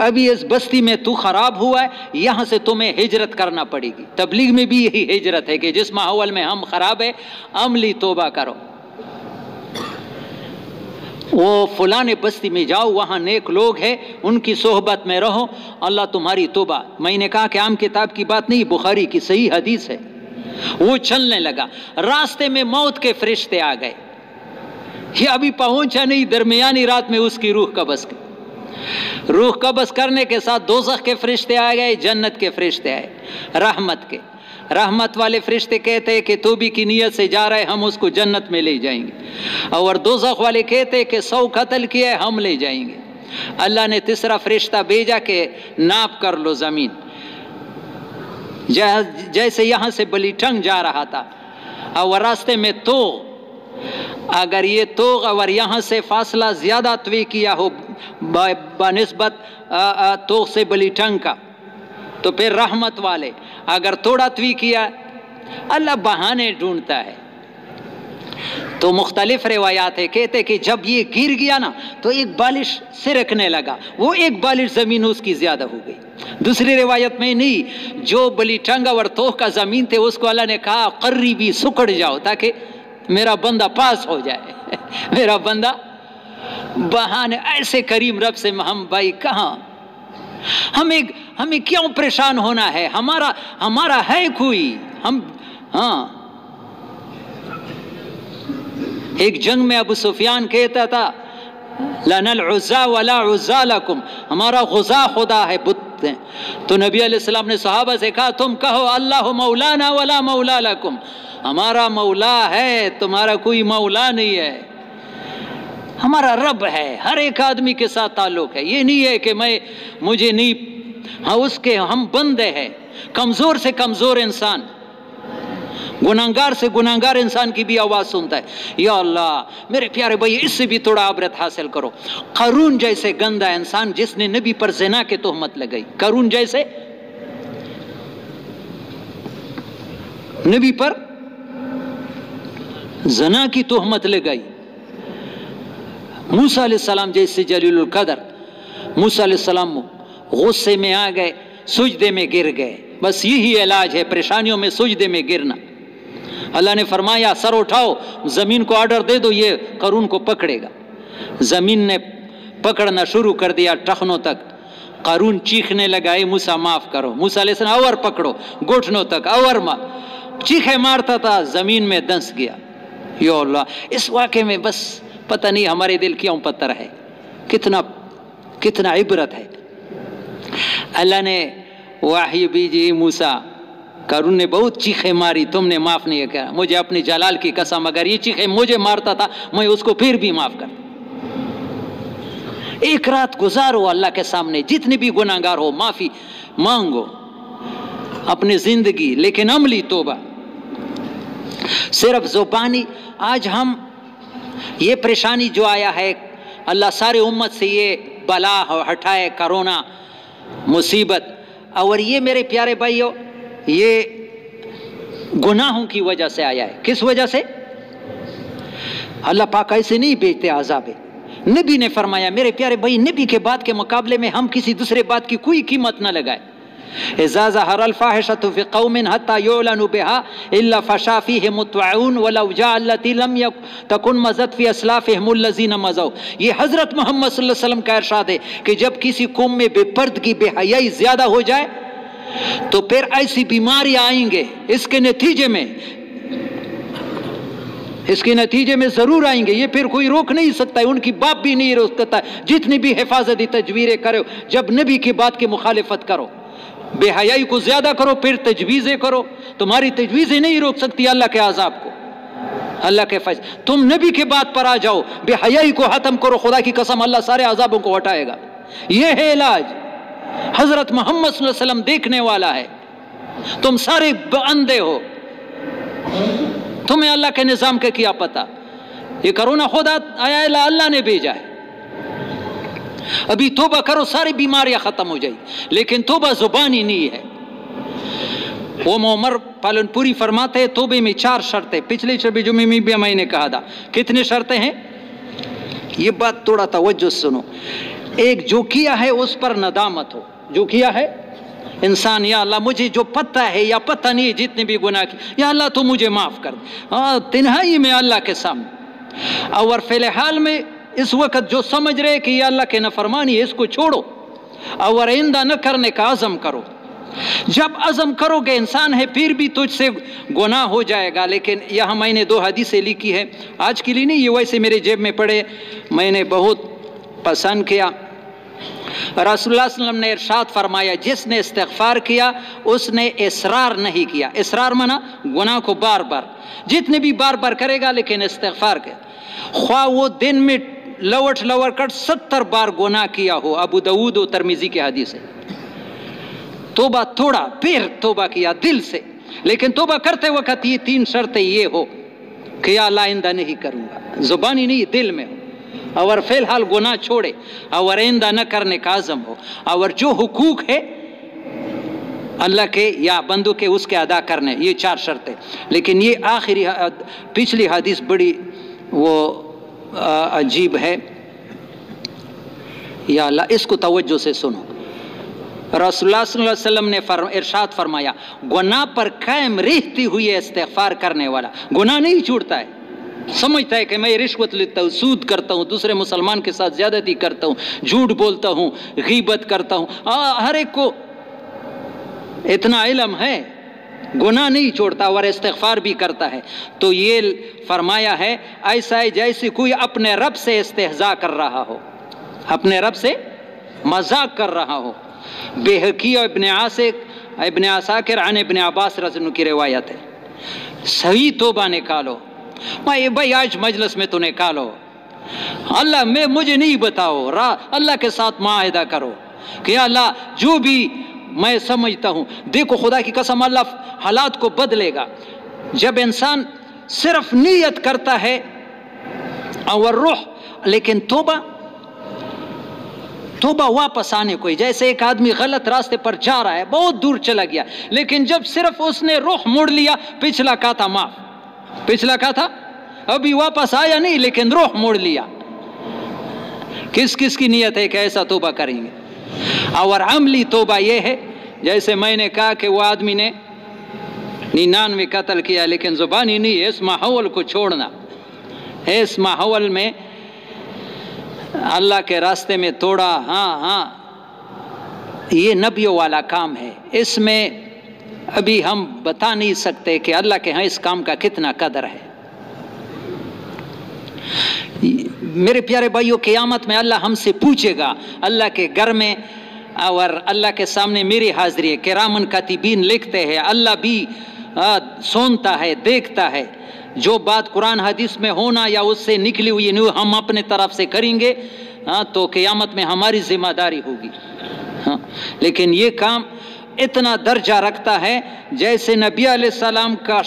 अभी इस बस्ती में तू खराब हुआ है, यहाँ से तुम्हें हिजरत करना पड़ेगी। तबलीग में भी यही हिजरत है कि जिस माहौल में हम खराब है, अमली तोबा करो। वो फलाने बस्ती में जाओ, वहाँ नेक लोग हैं, उनकी सोहबत में रहो। अल्लाह तुम्हारी तोबा। मैंने कहा कि आम किताब की बात नहीं, बुखारी की सही हदीस है। वो चलने लगा। रास्ते में मौत के फरिश्ते आ गए। ये अभी पहुँचा नहीं, दरमियानी रात में उसकी रूह कबस की। रूह कबस करने के साथ दोजख के फरिश्ते आ गए, जन्नत के फरिश्ते आए, रहमत के। रहमत वाले फरिश्ते कहते हैं कि तो भी की नीयत से जा रहे, हम उसको जन्नत में ले जाएँगे। और दोजख वाले कहते हैं कि सौ कत्ल किए, हम ले जाएँगे। अल्लाह ने तीसरा फरिश्ता भेजा के नाप कर लो ज़मीन। जैसे यहाँ से बलीठंग जा रहा था। और रास्ते में तो अगर ये तो अगर यहाँ से फासला ज़्यादा तवी किया हो बनस्बत तो से बलीठंग का तो फिर रहमत वाले अगर थोड़ा तवी किया, अल्लाह बहाने ढूंढता है। तो मुख्तलिफ़ रिवायात है, कहते कि जब ये गिर गया ना तो एक बालिश सिरकने लगा। वो एक बालिश ज़मीन उसकी ज़्यादा हो गई। दूसरी रिवायत में नहीं, जो बली टंगा और तोह का ज़मीन थे, उसको अल्लाह ने कहा करीबी सुकड़ जाओ, ताकि मेरा बंदा पास हो जाए। मेरा बंदा बहाने, ऐसे करीम रब से हम भाई, कहाँ? हमें हमें क्यों परेशान होना है? हमारा हमारा है कोई? हम हाँ। एक जंग में अबू सुफियान कहता था, लनल उज़ा वला उज़ा लकुम। हमारा गुज़ा खुदा है बुत है। तो नबी अलैहिस्सलाम ने सहाबा से कहा, तुम कहो, अल्लाह मौलाना वला मौला लकुम। हमारा मौला है, तुम्हारा कोई मौला नहीं है। हमारा रब है, हर एक आदमी के साथ ताल्लुक है। ये नहीं है कि मैं, मुझे नहीं हाँ उसके हम बंदे हैं। कमज़ोर से कमज़ोर इंसान। गुनागार से गुनागार इंसान की भी आवाज़ सुनता है। या अल्लाह, मेरे प्यारे भाई, इससे भी थोड़ा आबरत हासिल करो। करून जैसे गंदा इंसान जिसने नबी पर जना के तोहमत लगाई। करून जैसे नबी पर जना की तोहमत लगाई। मूसा सलाम जैसे जलील कदर। मूसा सलाम गुस्से में आ गए, सुजदे में गिर गए। बस यही इलाज है, परेशानियों में सुजदे में गिरना। अल्लाह ने फरमाया, सर उठाओ, ज़मीन को ऑर्डर दे दो, ये करून को पकड़ेगा। ज़मीन ने पकड़ना शुरू कर दिया टखनों तक। कारून चीखने लगा मूसा, माफ़ करो। मूसा लेसन अवर पकड़ो घुटनों तक, अवर मार। चीखे मारता था, ज़मीन में दंस गया। यो अल्लाह, इस वाक़े में बस पता नहीं हमारे दिल क्यों पत्थर है। कितना कितना इबरत है। अल्लाह ने वाही बीजी मूसा, करुण ने बहुत चीखे मारी, तुमने माफ़ नहीं किया। मुझे अपनी जलाल की कसम अगर ये चीखे मुझे मारता था, मैं उसको फिर भी माफ़ कर एक रात गुजारो अल्लाह के सामने, जितने भी गुनागार हो, माफ़ी मांगो, अपनी ज़िंदगी, लेकिन अमली तोबा। सिर्फ़ ज़ुबानी, आज हम ये परेशानी जो आया है, अल्लाह सारे उम्मत से ये बला हटाए, करोना मुसीबत। और ये मेरे प्यारे भाइयों, ये गुनाहों की वजह से आया है। किस वजह से? अल्लाह पाक ऐसे नहीं भेजते आजाबे नबी ने फरमाया, मेरे प्यारे भाई, नबी के बात के मुकाबले में हम किसी दूसरे बात की कोई कीमत ना लगाए। इजाज़ा हर अल्फ़ाहिशत फ़ी कौमिन हत्ता युलन बिहा इल्ला फशा फ़ीहि मुतवउन वलौ ये हज़रत मोहम्मद सल्लल्लाहु का इरशाद है कि जब किसी कौम में बेपर्दगी बेहयाई ज़्यादा हो जाए तो फिर ऐसी बीमारियाँ आएँगे इसके नतीजे में इसके नतीजे में ज़रूर आएँगे ये फिर कोई रोक नहीं सकता है उनकी बाप भी नहीं रोक सकता जितनी भी हिफाजती तजवीरें करो जब नबी की बात की मुखालिफत करो बेहयाई को ज़्यादा करो, फिर तजवीज़ें करो। तुम्हारी तजवीज़ें नहीं रोक सकती अल्लाह के आजाब को। अल्लाह के फैज, तुम नबी के बात पर आ जाओ। बेहयाई को ख़त्म करो, खुदा की कसम अल्लाह सारे आजाबों को हटाएगा। यह है इलाज। हज़रत मोहम्मद देखने वाला है। तुम सारे अंधे हो। तुम्हें अल्लाह के निज़ाम के क्या पता? ये करोना खुद आया अल्लाह ने भेजा है। अभी तोबा करो, सारी बीमारियाँ खत्म हो जाएगी। लेकिन तोबा जुबानी नहीं है। वो मोमर पालनपुरी फरमाते हैं, तोबे में चार शर्तें। पिछले छबी जुमे में भी मैंने कहा था, कितने शर्तें हैं? ये बात थोड़ा तवज्जो सुनो। एक जो किया है, उस पर नदामत हो। जो किया है? इंसान, या अल्लाह, मुझे जो पता है, या पता नहीं जितने भी गुनाह की या अल्लाह तो मुझे माफ़ कर हाँ तिनहाई में अल्लाह के सामने। और फ़िलहाल में इस वक्त जो समझ रहे कि यह अल्लाह के नफरमानी है, इसको छोड़ो। और आइंदा न करने का आज़म करो। जब अज़म करोगे, इंसान है, फिर भी तुझसे गुनाह हो जाएगा। लेकिन यह मैंने दो हदीसें लिखी है। आज के लिए नहीं, ये वैसे मेरे जेब में पड़े। मैंने बहुत पसंद किया। रसुल्ला ने इरशाद फरमाया, जिसने इस्तफार किया, उसने इसरार नहीं किया। इसरार मना गुनाह को बार बार जितने भी बार बार करेगा, लेकिन इस्तफार के। ख्वा वो दिन में लवट लवट कर सत्तर बार गुनाह किया हो। अबू दऊद और तरमीजी के हदीस है। तोबा थोड़ा फिर तोबा किया दिल से। लेकिन तोबा करते वक्त ये तीन शर्तें ये हो कि अल्लाह आइंदा नहीं करूँगा। जुबानी नहीं, दिल में हो। और फ़िलहाल गुनाह छोड़े और आइंदा न करने का आज़म हो। और जो हुकूक है, अल्लाह के या बंदू के उसके अदा करने, ये चार शर्तें। लेकिन ये आखिरी पिछली हदीस बड़ी वो अजीब है। या अल्लाह इसको तवज्जो से सुनो। रसोल्ला ने फर, इरशाद फरमाया गुनाह पर कायम रहती हुई इस्तफार करने वाला। गुनाह नहीं छूटता है। समझता है कि मैं रिश्वत लेता हूँ सूद करता हूँ दूसरे मुसलमान के साथ ज्यादती करता हूँ झूठ बोलता हूँ गीबत करता हूँ। हर एक को इतना इलम है। गुनाह नहीं छोड़ता, और इस्तफार भी करता है। तो ये फरमाया है, ऐसा है जैसे कोई अपने रब से इस्तेजा कर रहा हो, अपने रब से मज़ाक कर रहा हो। बेहकी और इबन आसिक इबन आसाकिर इबन अब्बास रजन की रिवायत है। सही तोबा निकालो। भाई भाई, आज मजलस में तो निकालो। अल्लाह, में, मुझे नहीं बताओ, रा, अल्लाह के साथ माहिदा करो कि अल्लाह, जो भी मैं समझता हूँ। देखो, खुदा की कसम अल्लाह हालात को बदलेगा। जब इंसान सिर्फ़ नीयत करता है, और रूह, लेकिन तोबा तोबा वापस आने को जैसे एक आदमी गलत रास्ते पर जा रहा है, बहुत दूर चला गया, लेकिन जब सिर्फ़ उसने रुख मोड़ लिया, पिछला कहा था माफ़। पिछला कहा था अभी वापस आया नहीं, लेकिन रुख मोड़ लिया। किस किस की नीयत है कि ऐसा तोबा करेंगे? और अमली तोबा यह है, जैसे मैंने कहा कि वो आदमी ने निन्यानवे कत्ल किया, लेकिन जुबानी नहीं है इस माहौल को छोड़ना। इस माहौल में अल्लाह के रास्ते में तोड़ा हाँ हाँ ये नबियों वाला काम है। इसमें अभी हम बता नहीं सकते कि अल्लाह के यहाँ इस काम का कितना कदर है। मेरे प्यारे भाइयों, क़यामत में अल्लाह हमसे पूछेगा, अल्लाह के घर में और अल्लाह के सामने मेरी हाजिरी है किरामन कातिबीन लिखते हैं, अल्लाह भी सुनता है, देखता है। जो बात कुरान हदीस में होना या उससे निकली हुई नहीं हम अपने तरफ़ से करेंगे हाँ तो क़यामत में हमारी ज़िम्मेदारी होगी। हाँ लेकिन ये काम इतना दर्जा रखता है, जैसे नबी सलाम का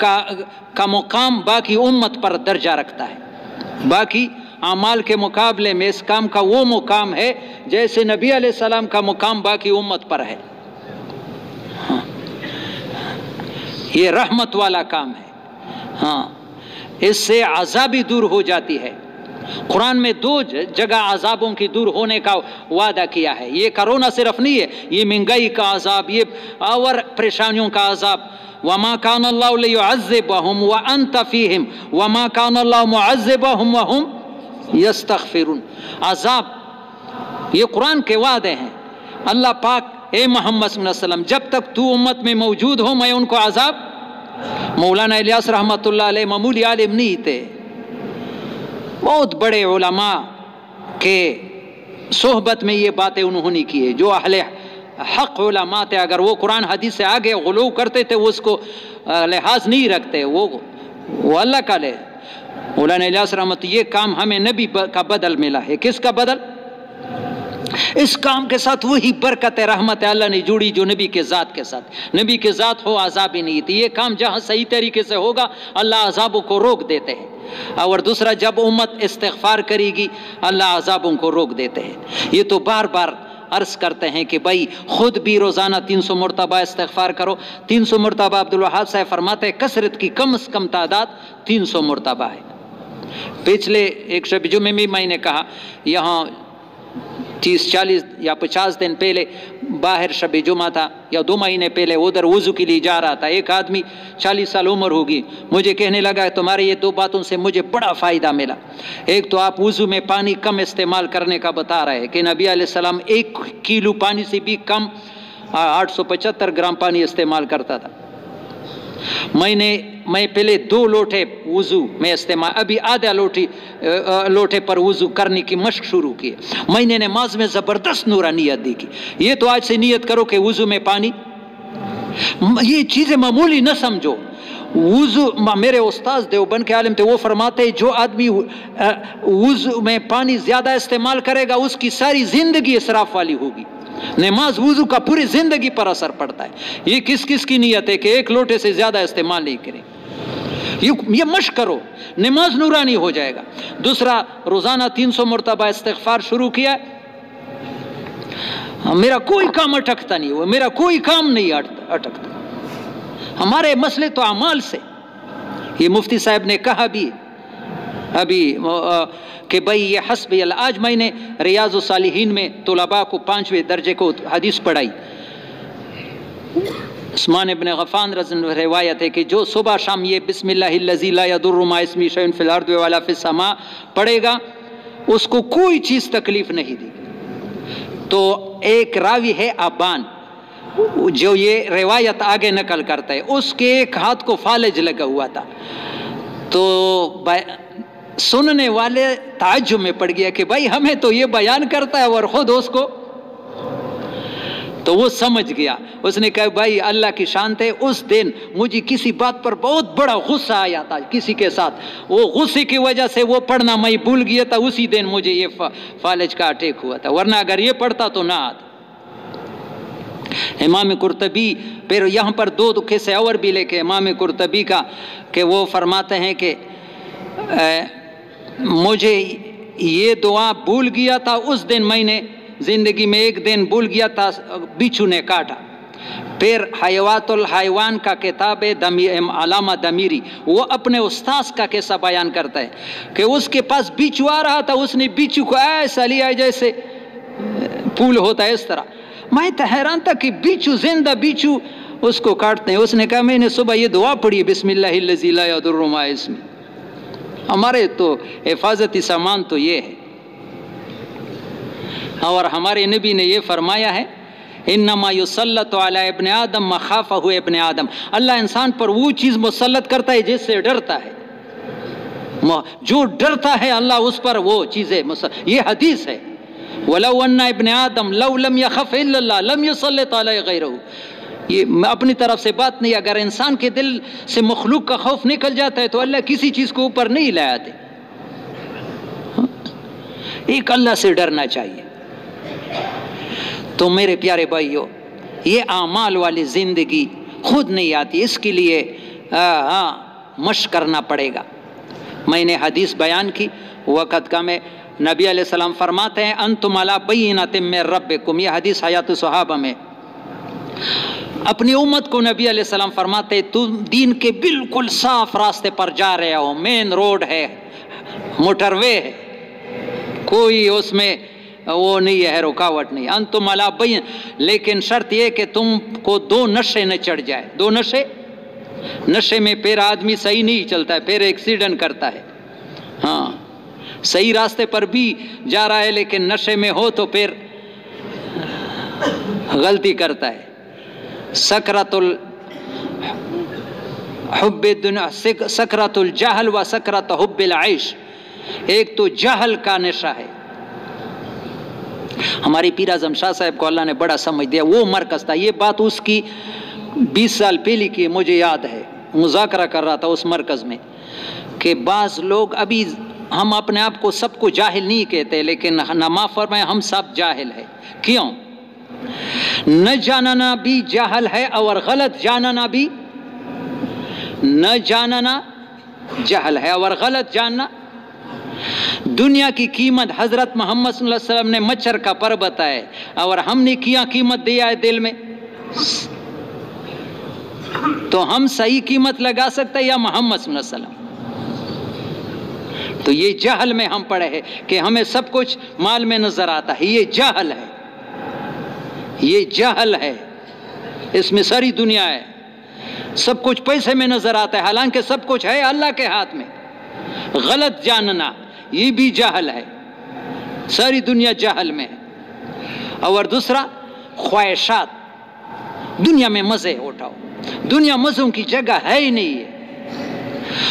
का का मुकाम बाकी उम्मत पर दर्जा रखता है। बाकी अमाल के मुकाबले में इस काम का वो मुकाम है जैसे नबी सलाम का मुकाम बाकी उम्मत पर है। हाँ। ये रहमत वाला काम है। हाँ। इससे आज़ा भी दूर हो जाती है। कुरान में दो जगह अजाबों की दूर होने का वादा किया है। ये करोना सिर्फ़ नहीं है, ये महँगाई का अजाब ये और परेशानियों का अजाब वमा कान अज़बहम व अन तफ़ीम वमा कान मुआज़बहम वहम यस्तगफिरुन। अजाब ये कुरान के वादे हैं। अल्लाह पाक, ए मोहम्मद जब तक तू उम्मत में मौजूद हो, मैं उनको अजाब मौलाना इलियास रहमत मामूली आलिम नहीं थे। बहुत बड़े उलमा के सोहबत में ये बातें उन्होंने की है। जो अहले हक उलमा थे, अगर वो कुरान हदीस से आगे गलू करते थे, वो उसको लिहाज नहीं रखते। वो वो अल्लाह का ले। मौलाना रहमत, ये काम हमें नबी का बदल मिला है। किसका बदल? इस काम के साथ वही बरकत रहमत अल्लाह ने जुड़ी जो नबी के ज़ात के साथ। नबी के ज़ात हो आज़ाब ही नहीं थी। ये काम जहाँ सही तरीके से होगा, अल्लाह अजाबों को रोक देते हैं। और दूसरा, जब उम्मत इस्तफार करेगी, अल्लाह अजाबों को रोक देते हैं। ये तो बार बार अर्ज़ करते हैं कि भाई, खुद भी रोज़ाना तीन सौ मरतबा इस्तफार करो। तीन सौ मरतबा अब्दुल वहाब साहब फरमाते हैं, कसरत की कम से कम तादाद तीन सौ मरतबा है। पिछले एक शब जुमे में मैंने कहा, यहाँ तीस, चालीस या पचास दिन पहले बाहर शब जुमा था या दो महीने पहले उधर वज़ू के लिए जा रहा था। एक आदमी चालीस साल उम्र होगी। मुझे कहने लगा, तुम्हारे ये दो बातों से मुझे बड़ा फ़ायदा मिला। एक तो आप वज़ू में पानी कम इस्तेमाल करने का बता रहे हैं कि नबी सलाम एक किलो पानी से भी कम आठ सौ पचहत्तर ग्राम पानी इस्तेमाल करता था। मैंने मैं पहले दो लोटे वज़ू, में इस्तेमाल अभी आधा लोटी लोटे पर वज़ू करने की मश्क शुरू की मैंने नमाज़ में ज़बरदस्त नूरानियत की ये तो आज से नियत करो कि वज़ू में पानी। ये चीज़ें मामूली न समझो। वज़ू मेरे उस्ताद देवबन के आलम थे, वो फरमाते जो आदमी वज़ू में पानी ज़्यादा इस्तेमाल करेगा, उसकी सारी ज़िंदगी इसराफ वाली होगी। नमाज़ वज़ू का पूरी ज़िंदगी पर असर पड़ता है। ये किस किस की नीयत है कि एक लोटे से ज़्यादा इस्तेमाल नहीं करें? ये ये मश करो। नमाज़ नूरानी हो जाएगा। दूसरा, रोज़ाना तीन सौ मरतबा इस्तफार शुरू किया। मेरा कोई काम अटकता नहीं हुआ मेरा कोई काम नहीं अटकता। हमारे मसले तो अमाल से। ये मुफ्ती साहब ने कहा भी, अभी कि भाई ये हसब आज मैंने रियाज सालिहीन में तलबा को पाँचवें दर्जे को हदीस पढ़ाई। उस्मान इबन गफ़ान रजन रिवायत है कि जो सुबह शाम ये बिस्मिल्लाजीलादुर्रमास्मी शैन फ़िलर्द वाला उसको कोई चीज़ तकलीफ़ नहीं दी तो एक रावी है अबान जो ये रिवायत आगे नकल करता है उसके एक हाथ को फालज लगा हुआ था तो सुनने वाले ताजुब में पड़ गया कि भाई हमें तो ये बयान करता है और खुद उसको तो वो समझ गया। उसने कहा, भाई, अल्लाह की शांत है उस दिन मुझे किसी बात पर बहुत बड़ा गुस्सा आया था किसी के साथ। वो गुस्से की वजह से वो पढ़ना मैं भूल गया था, उसी दिन मुझे ये फालिज का अटैक हुआ था। वरना अगर ये पढ़ता तो ना आता। इमाम कुर्तबी, फिर यहाँ पर दो दुखे से और भी लेके इमाम कुर्तबी का कि वो फरमाते हैं कि मुझे ये दुआ भूल गया था, उस दिन मैंने ज़िंदगी में एक दिन भूल गया था, बिच्छू ने काटा। फिर हयवातुल का किताब है, दमी अलामा दमीरी, वो अपने उस्ताद का कैसा बयान करता है कि उसके पास बिच्छू आ रहा था, उसने बिच्छू को ऐसा लिया जैसे फूल होता है इस तरह। मैं तो हैरान था कि बिच्छू, ज़िंदा बिच्छू, उसको काटते हैं। उसने कहा, मैंने सुबह ये दुआ पढ़ी बिस्मिल्लाह इसमें। हमारे तो हिफाजती सामान तो ये है। और हमारे नबी ने ये फरमाया है, इन्नमा युसल्लत इबन आदम मखाफ़ हुए इबन आदम। अल्लाह इंसान पर वो चीज़ मुसलत करता है जिससे डरता है। जो डरता है अल्लाह उस पर वो चीज़ें ये हदीस है। वलन्ना इबन आदम लम यखफ़ लम युसल्लत गैरहू। ये अपनी तरफ़ से बात नहीं, अगर इंसान के दिल से मखलूक का खौफ निकल जाता है तो अल्लाह किसी चीज़ को ऊपर नहीं ले आते हाँ? एक अल्लाह से डरना चाहिए। तो मेरे प्यारे भाइयों, ये आमाल वाली ज़िंदगी खुद नहीं आती, इसके लिए मश करना पड़ेगा। मैंने हदीस बयान की, वक़्त का मैं, नबी सलाम फरमाते हैं अन तुम अला बैन तिम रब कुम यह हदीस हयात सहाबा में। अपनी उम्मत को नबी सलाम फरमाते, तुम दीन के बिल्कुल साफ़ रास्ते पर जा रहे हो, मेन रोड है, मोटरवे है, कोई उसमें वो नहीं है, रुकावट नहीं। अन तुम अला बैन लेकिन शर्त यह कि तुमको दो नशे न चढ़ जाए। दो नशे? नशे में फिर आदमी सही नहीं चलता है, फिर एक्सीडेंट करता है। हाँ सही रास्ते पर भी जा रहा है, लेकिन नशे में हो तो फिर गलती करता है। सकरतुल हब्ब सकरतुल जहल व सकरत हब्बिल आइश एक तो जहल का नशा है। हमारी पीर आज़म शाह साहब को अल्लाह ने बड़ा समझ दिया, वो मरकज था। ये बात उसकी बीस साल पहले की मुझे याद है। मुजाकरा कर रहा था उस मरकज़ में कि बाज़ लोग अभी हम अपने आप को सबको जाहिल नहीं कहते, लेकिन नमा फरमाए, हम सब जाहिल है। क्यों? न जानना भी जाहल है और गलत जानना भी न जानना जहल है और गलत जानना दुनिया की कीमत हज़रत मोहम्मद वसल्लम ने मच्छर का पर बताया और हमने किया कीमत दिया है दिल में। तो हम सही कीमत लगा सकते या मोहम्मद वसल्लम? तो ये जहल में हम पड़े हैं कि हमें सब कुछ माल में नज़र आता है। ये जहल है। ये जहल है। इसमें सारी दुनिया है। सब कुछ पैसे में नज़र आता है। हालाँकि सब कुछ है अल्लाह के हाथ में। गलत जानना। ये भी जहल है। सारी दुनिया जहल में है। और दूसरा, ख्वाहिशात। दुनिया में मज़े, उठाओ। दुनिया मजों की जगह है ही नहीं है।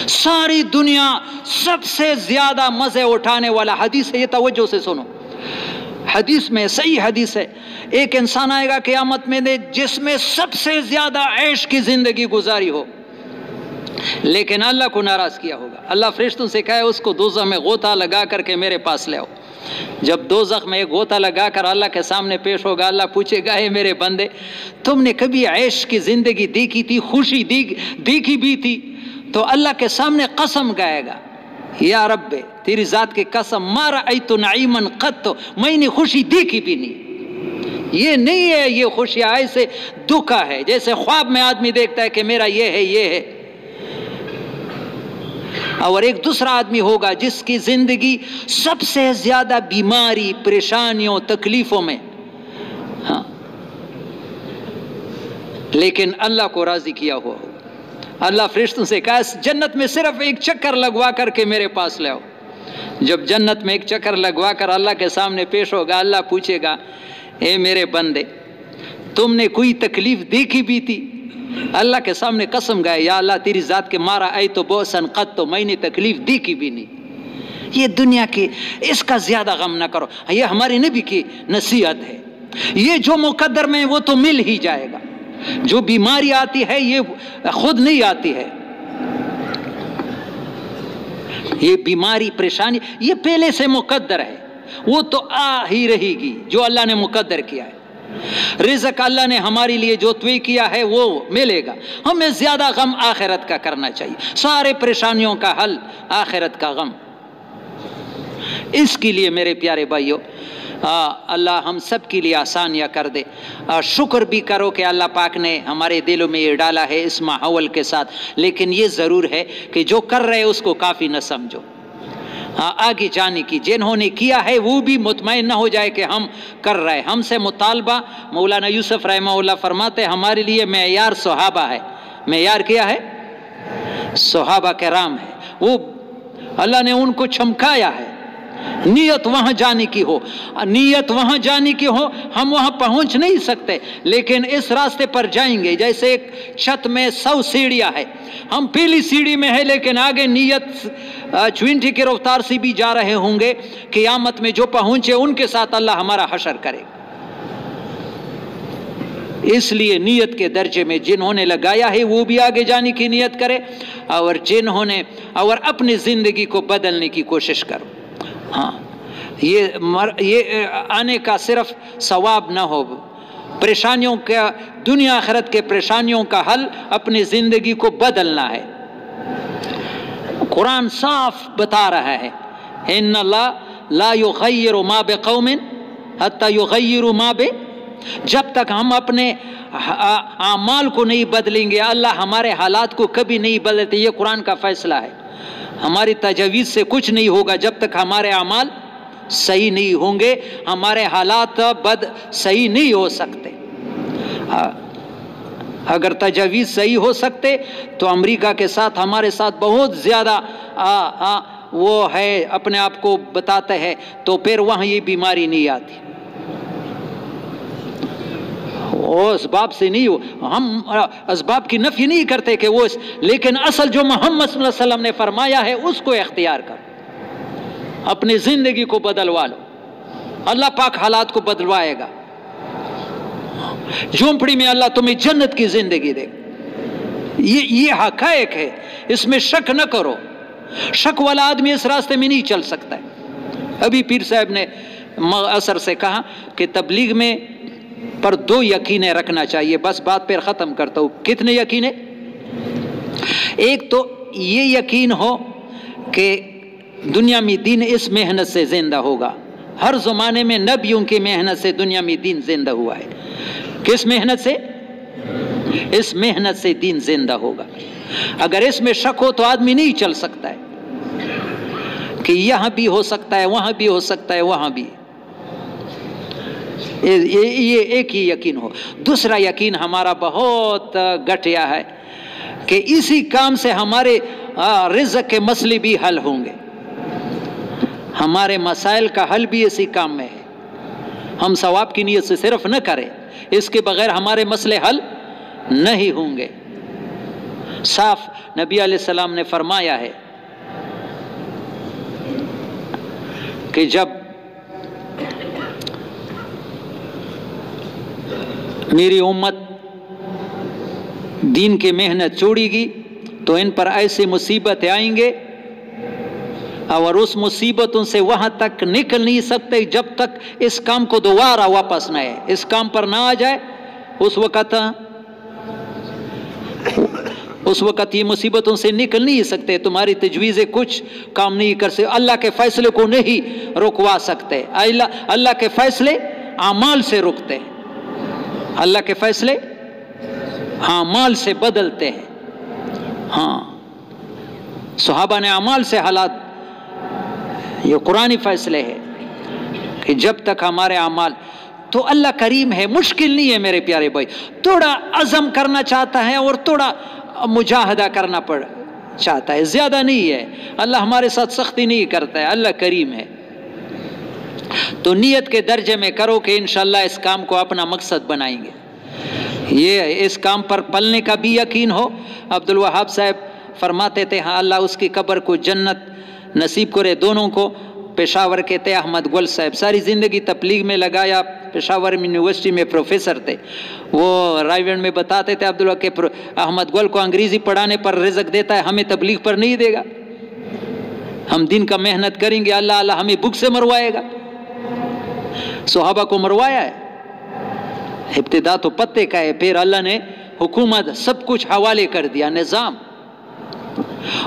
सारी दुनिया सबसे ज़्यादा मज़े उठाने वाला हदीस है, ये तवज्जो से सुनो। हदीस में सही हदीस है, एक इंसान आएगा क़यामत में, जिसमें सबसे ज़्यादा ऐश की ज़िंदगी गुजारी हो। लेकिन अल्लाह को नाराज़ किया होगा। अल्लाह फरिश्तों से कहे, उसको दो में गोता लगा करके मेरे पास ले आओ। जब दो में एक गोता लगा कर अल्लाह के सामने पेश होगा, अल्लाह पूछेगा, हे मेरे बंदे, तुमने कभी ऐश की ज़िंदगी देखी थी, खुशी देखी भी थी? तो अल्लाह के सामने कसम गाएगा, या रब्बे, तेरी जात की कसम मारा आई तो नाईमन कत तो मैंने खुशी देखी भी नहीं। ये नहीं है, ये खुशी ऐसे दुखा है, जैसे ख्वाब में आदमी देखता है कि मेरा ये है ये है। और एक दूसरा आदमी होगा जिसकी ज़िंदगी सबसे ज़्यादा बीमारी, परेशानियों, तकलीफों में। हाँ। लेकिन अल्लाह को राज़ी किया हुआ हो अल्लाह फरिश्तों से कहा जन्नत में सिर्फ़ एक चक्कर लगवा करके मेरे पास ले आओ। जब जन्नत में एक चक्कर लगवा कर अल्लाह के सामने पेश होगा, अल्लाह पूछेगा, ए मेरे बंदे, तुमने कोई तकलीफ़ देखी भी थी? अल्लाह के सामने कसम गए, या अल्लाह तेरी ज़ात के मारा आई तो बहुत सनकत तो मैंने तकलीफ़ दी की भी नहीं। ये दुनिया की, इसका ज़्यादा गम ना करो। ये हमारे नबी की नसीहत है। ये जो मुकद्दर में वो तो मिल ही जाएगा। जो बीमारी आती है, ये खुद नहीं आती है। ये बीमारी, परेशानी, ये पहले से मुकद्दर है। वो तो आ ही रहेगी, जो अल्लाह ने मुकद्दर किया है। रिजक अल्लाह ने हमारे लिए जो तय किया है वो मिलेगा। हमें ज़्यादा गम आखिरत का करना चाहिए। सारे परेशानियों का हल आखिरत का गम। इसके लिए मेरे प्यारे भाइयों अल्लाह हम सब के लिए आसानियाँ कर दे। आ, शुक्र भी करो कि अल्लाह पाक ने हमारे दिलों में ये डाला है इस माहौल के साथ। लेकिन ये ज़रूर है कि जो कर रहे उसको काफ़ी न समझो। हाँ आगे जाने की, जिन्होंने किया है, वो भी मुतमिन न हो जाए कि हम कर रहे हैं। हमसे मुतालबा, मौलाना यूसुफ रहमा फरमाते हमारे लिए मैार सुहाबा है। मैार क्या है? सुहाबा के राम है। वो, अल्लाह ने उनको चमकाया है। नीयत वहाँ जाने की हो। नीयत वहाँ जाने की हो, हम वहाँ पहुँच नहीं सकते, लेकिन इस रास्ते पर जाएँगे। जैसे एक छत में सौ सीढ़ियाँ है। हम पहली सीढ़ी में है, लेकिन आगे नीयत ट्वेंटी के रफ्तार से भी जा रहे होंगे क़यामत में जो पहुँचे, उनके साथ अल्लाह हमारा हशर करे। इसलिए नीयत के दर्जे में जिन्होंने लगाया है, वो भी आगे जाने की नीयत करे, और जिन्होंने, और अपनी ज़िंदगी को बदलने की कोशिश करो। हाँ। ये मर, ये आने का सिर्फ़ सवाब ना हो। परेशानियों का, दुनिया आखरत के परेशानियों का हल अपनी ज़िंदगी को बदलना है। कुरान साफ़ बता रहा है ला ला बे कौमिन मा बे, जब तक हम अपने आमाल को नहीं बदलेंगे, अल्लाह हमारे हालात को कभी नहीं बदलते। ये कुरान का फैसला है। हमारी तजवीज़ से कुछ नहीं होगा जब तक हमारे अमाल सही नहीं होंगे, हमारे हालात बद सही नहीं हो सकते। अगर तजवीज़ सही हो सकते तो अमेरिका के साथ, हमारे साथ बहुत ज़्यादा वो है, अपने आप को बताते हैं तो फिर वहाँ ये बीमारी नहीं आती। वो इसबाब से नहीं हो हम इसबाब की नफी नहीं करते कि वो इस लेकिन असल जो मोहम्मद वसल्लम ने फरमाया है, उसको इख्तियार कर। अपनी ज़िंदगी को बदलवा लो। अल्लाह पाक हालात को बदलवाएगा। झोंपड़ी में अल्लाह तुम्हें जन्नत की ज़िंदगी दे। ये ये हकायक है। इसमें शक न करो। शक वाला आदमी इस रास्ते में नहीं चल सकता है। अभी पीर साहब ने असर से कहा कि तबलीग में पर दो यकीनें रखना चाहिए। बस बात पर ख़त्म करता हूँ। कितने यकीनें? एक तो ये यकीन हो कि दुनिया में दीन इस मेहनत से ज़िंदा होगा। हर ज़माने में नबियों की मेहनत से दुनिया में दीन ज़िंदा हुआ है। किस मेहनत से? इस मेहनत से दीन ज़िंदा होगा। अगर इसमें शक हो तो आदमी नहीं चल सकता है। कि यहाँ भी हो सकता है, वहाँ भी हो सकता है, वहाँ भी। ये, ये एक ही यकीन हो। दूसरा यकीन हमारा बहुत घटिया है कि इसी काम से हमारे रिजक के मसले भी हल होंगे। हमारे मसाइल का हल भी इसी काम में है। हम सवाब की नीयत से सिर्फ़ न करें इसके बगैर हमारे मसले हल नहीं होंगे। साफ़ नबी सलाम ने फरमाया है कि जब मेरी उम्मत दीन की मेहनत छोड़ेगी तो इन पर ऐसी मुसीबतें आएँगे, और उस मुसीबतों से वहाँ तक निकल नहीं सकते जब तक इस काम को दोबारा वापस न आए। इस काम पर ना आ जाए, उस वक़्त उस वक़्त ये मुसीबतों से निकल नहीं सकते। तुम्हारी तजवीज़ें कुछ काम नहीं कर सकते। अल्लाह के फैसले को नहीं रुकवा सकते। अल्लाह अल्लाह के फैसले अमाल से रुकते अल्लाह के फैसले हाँ माल से बदलते हैं। हाँ। सुहाबा ने अमाल से हालात, ये कुरानी फैसले है कि जब तक हमारे अमाल तो अल्लाह करीम है, मुश्किल नहीं है मेरे प्यारे भाई। थोड़ा अज़म करना चाहता है और थोड़ा मुजाहदा करना पड़, चाहता है। ज़्यादा नहीं है। अल्लाह हमारे साथ सख्ती नहीं करता है। अल्लाह करीम है। तो नीयत के दर्जे में करो कि इन इस काम को अपना मकसद बनाएँगे। ये, इस काम पर पलने का भी यकीन हो। अब्दुल वहाब साहब फरमाते थे हाँ अल्लाह उसकी कब्र को जन्नत नसीब करे दोनों को। पेशावर के थे अहमद गुल साहब, सारी ज़िंदगी तबलीग में लगाया। पेशावर यूनिवर्सिटी में प्रोफेसर थे। वो रायगढ़ में बताते थे अब्दुल्ला के अहमद गुल को अंग्रेज़ी पढ़ाने पर रिजक देता है, हमें तबलीग पर नहीं देगा। हम दिन का मेहनत करेंगे, अल्लाह अल्लाह हमें बुक से मरवाएगा। सोहाबा को मरवाया है। इब्तदा तो पत्ते का है, फिर अल्लाह ने हुकूमत सब कुछ हवाले कर दिया, निज़ाम।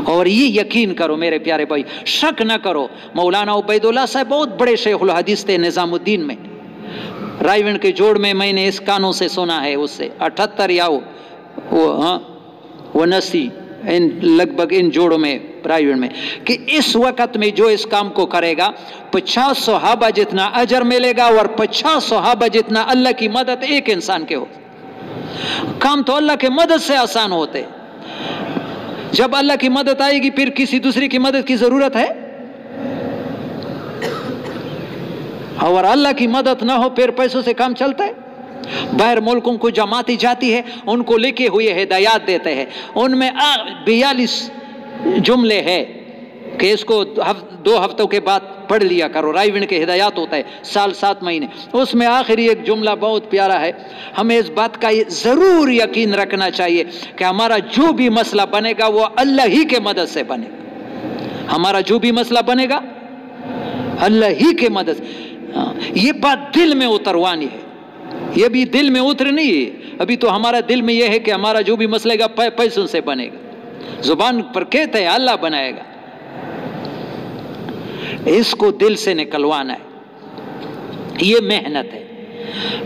और ये यकीन करो मेरे प्यारे भाई, शक न करो, मौलाना उबैदुल्ला साहब बहुत बड़े शेखुल हदीस थे निज़ामुद्दीन में। रायविण के जोड़ में मैंने इस कानों से सुना है, उससे अठहत्तर या वो वो हाँ वो नसी इन लगभग इन जोड़ों में, प्राइवेट में, कि इस वक्त में जो इस काम को करेगा, पचास सहाबा जितना अजर मिलेगा और पचास सहाबा जितना अल्लाह की मदद एक इंसान के हो। काम तो अल्लाह के मदद से आसान होते। जब अल्लाह की मदद आएगी, फिर किसी दूसरे की मदद की ज़रूरत है? और अल्लाह की मदद ना हो, फिर पैसों से काम चलता है? बाहर मुल्कों को जमाती जाती है उनको लिखे हुए हिदायत देते हैं। उनमें बयालीस जुमले हैं कि इसको दो हफ्तों के बाद पढ़ लिया करो। रायविन के हिदायत होता है साल सात महीने। उसमें आखिरी एक जुमला बहुत प्यारा है। हमें इस बात का ज़रूर यकीन रखना चाहिए कि हमारा जो भी मसला बनेगा वो अल्लाह ही के मदद से बनेगा। हमारा जो भी मसला बनेगा अल्लाह ही के मदद हाँ, ये बात दिल में उतरवानी है। ये भी दिल में उतर नहीं है। अभी तो हमारा दिल में यह है कि हमारा जो भी मसलेगा पैसों से बनेगा। ज़ुबान पर कहते हैं, अल्लाह बनाएगा। इसको दिल से निकलवाना है। ये मेहनत है।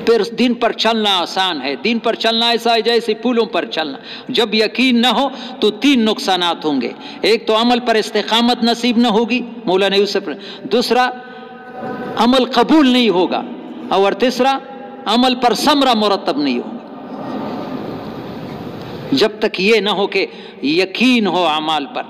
फिर दिन पर चलना आसान है। दिन पर चलना ऐसा है जैसे पुलों पर चलना। जब यकीन ना हो तो तीन नुकसान होंगे। एक तो अमल पर इस्तेकामत नसीब ना होगी, मौलाना यूसुफ दूसरा, अमल कबूल नहीं होगा। और तीसरा अमल पर समरा मुरतब नहीं होगा। जब तक ये ना हो कि यकीन हो अमाल पर,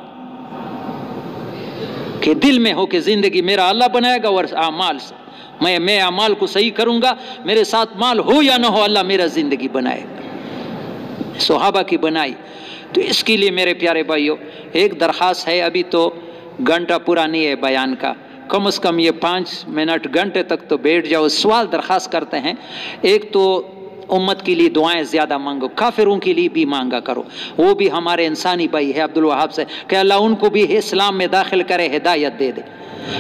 कि दिल में हो कि ज़िंदगी मेरा अल्लाह बनाएगा और अमाल से, मैं मैं अमाल को सही करूँगा, मेरे साथ माल हो या ना हो, अल्लाह मेरा ज़िंदगी बनाएगा। सुहाबा की बनाई। तो इसके लिए मेरे प्यारे भाइयों, एक दरख्वास्त है, अभी तो घंटा पूरा नहीं है बयान का। कम से कम ये पाँच मिनट, घंटे तक तो बैठ जाओ। सवाल दरख्वास्त करते हैं। एक तो उम्मत के लिए दुआएँ ज़्यादा मांगो, काफिरों के लिए भी मांगा करो। वो भी हमारे इंसानी भाई है अब्दुल वहाब से, कि अल्लाह उनको भी इस्लाम में दाखिल करे, हिदायत दे दे।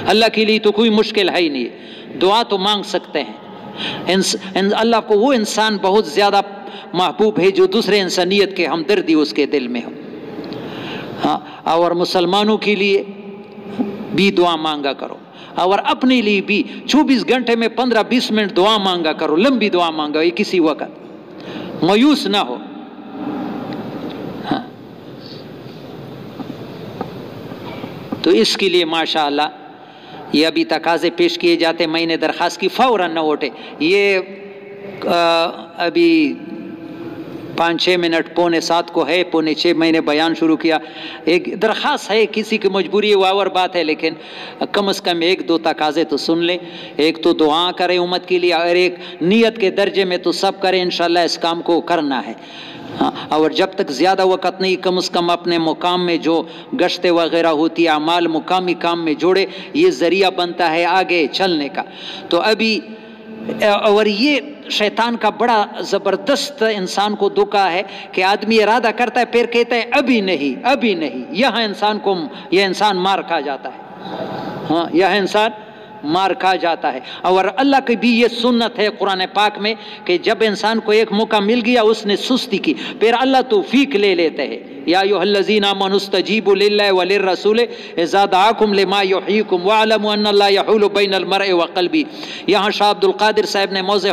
अल्लाह के लिए तो कोई मुश्किल है ही नहीं। दुआ तो मांग सकते हैं। अल्लाह को वो इंसान बहुत ज़्यादा महबूब है जो दूसरे इंसानियत के हमदर्दी उसके दिल में हो। हाँ और मुसलमानों के लिए भी दुआ मांगा करो। और अपने लिए भी 24 घंटे में 15-20 मिनट दुआ मांगा करो लंबी दुआ मांगा ये किसी वक्त। मायूस ना हो। हाँ। तो इसके लिए माशाल्लाह ये अभी तकाजे पेश किए जाते मैंने दरख्वास्त की फ़ौरन न उठे। ये आ, अभी पाँच छः मिनट, पौने सात को है, पौने छः महीने बयान शुरू किया। एक दरख्वास्त है, किसी की मजबूरी वावर बात है, लेकिन कम अज़ कम एक दो तकाजे तो सुन लें। एक तो दुआ करें उम्मत के लिए, और एक नीयत के दर्जे में तो सब करें इन इस काम को करना है। हाँ और जब तक ज़्यादा वक़्त नहीं, कम अज़ कम अपने मुकाम में जो गश्ते वगैरह होती है, अमाल मुकामी काम में जोड़े, ये ज़रिया बनता है आगे चलने का। तो अभी और ये शैतान का बड़ा ज़बरदस्त इंसान को धोखा है कि आदमी इरादा करता है, फिर कहता है, अभी नहीं अभी नहीं, यह इंसान को, यह इंसान मार खा जाता है। हाँ यह इंसान मार खा जाता है। और अल्लाह की भी ये सुन्नत है कुरान पाक में कि जब इंसान को एक मौका मिल गया, उसने सुस्ती की, फिर अल्लाह तो फीक ले लेते हैं। या युहल्लजीना मनुस्तजीब वलिर रसूल इजादाकुम लिमा युहीकुम, वअलमु अन्ना यहूलु बैनल यहाँ शाह अब्दुल कादिर साहब ने मौज़े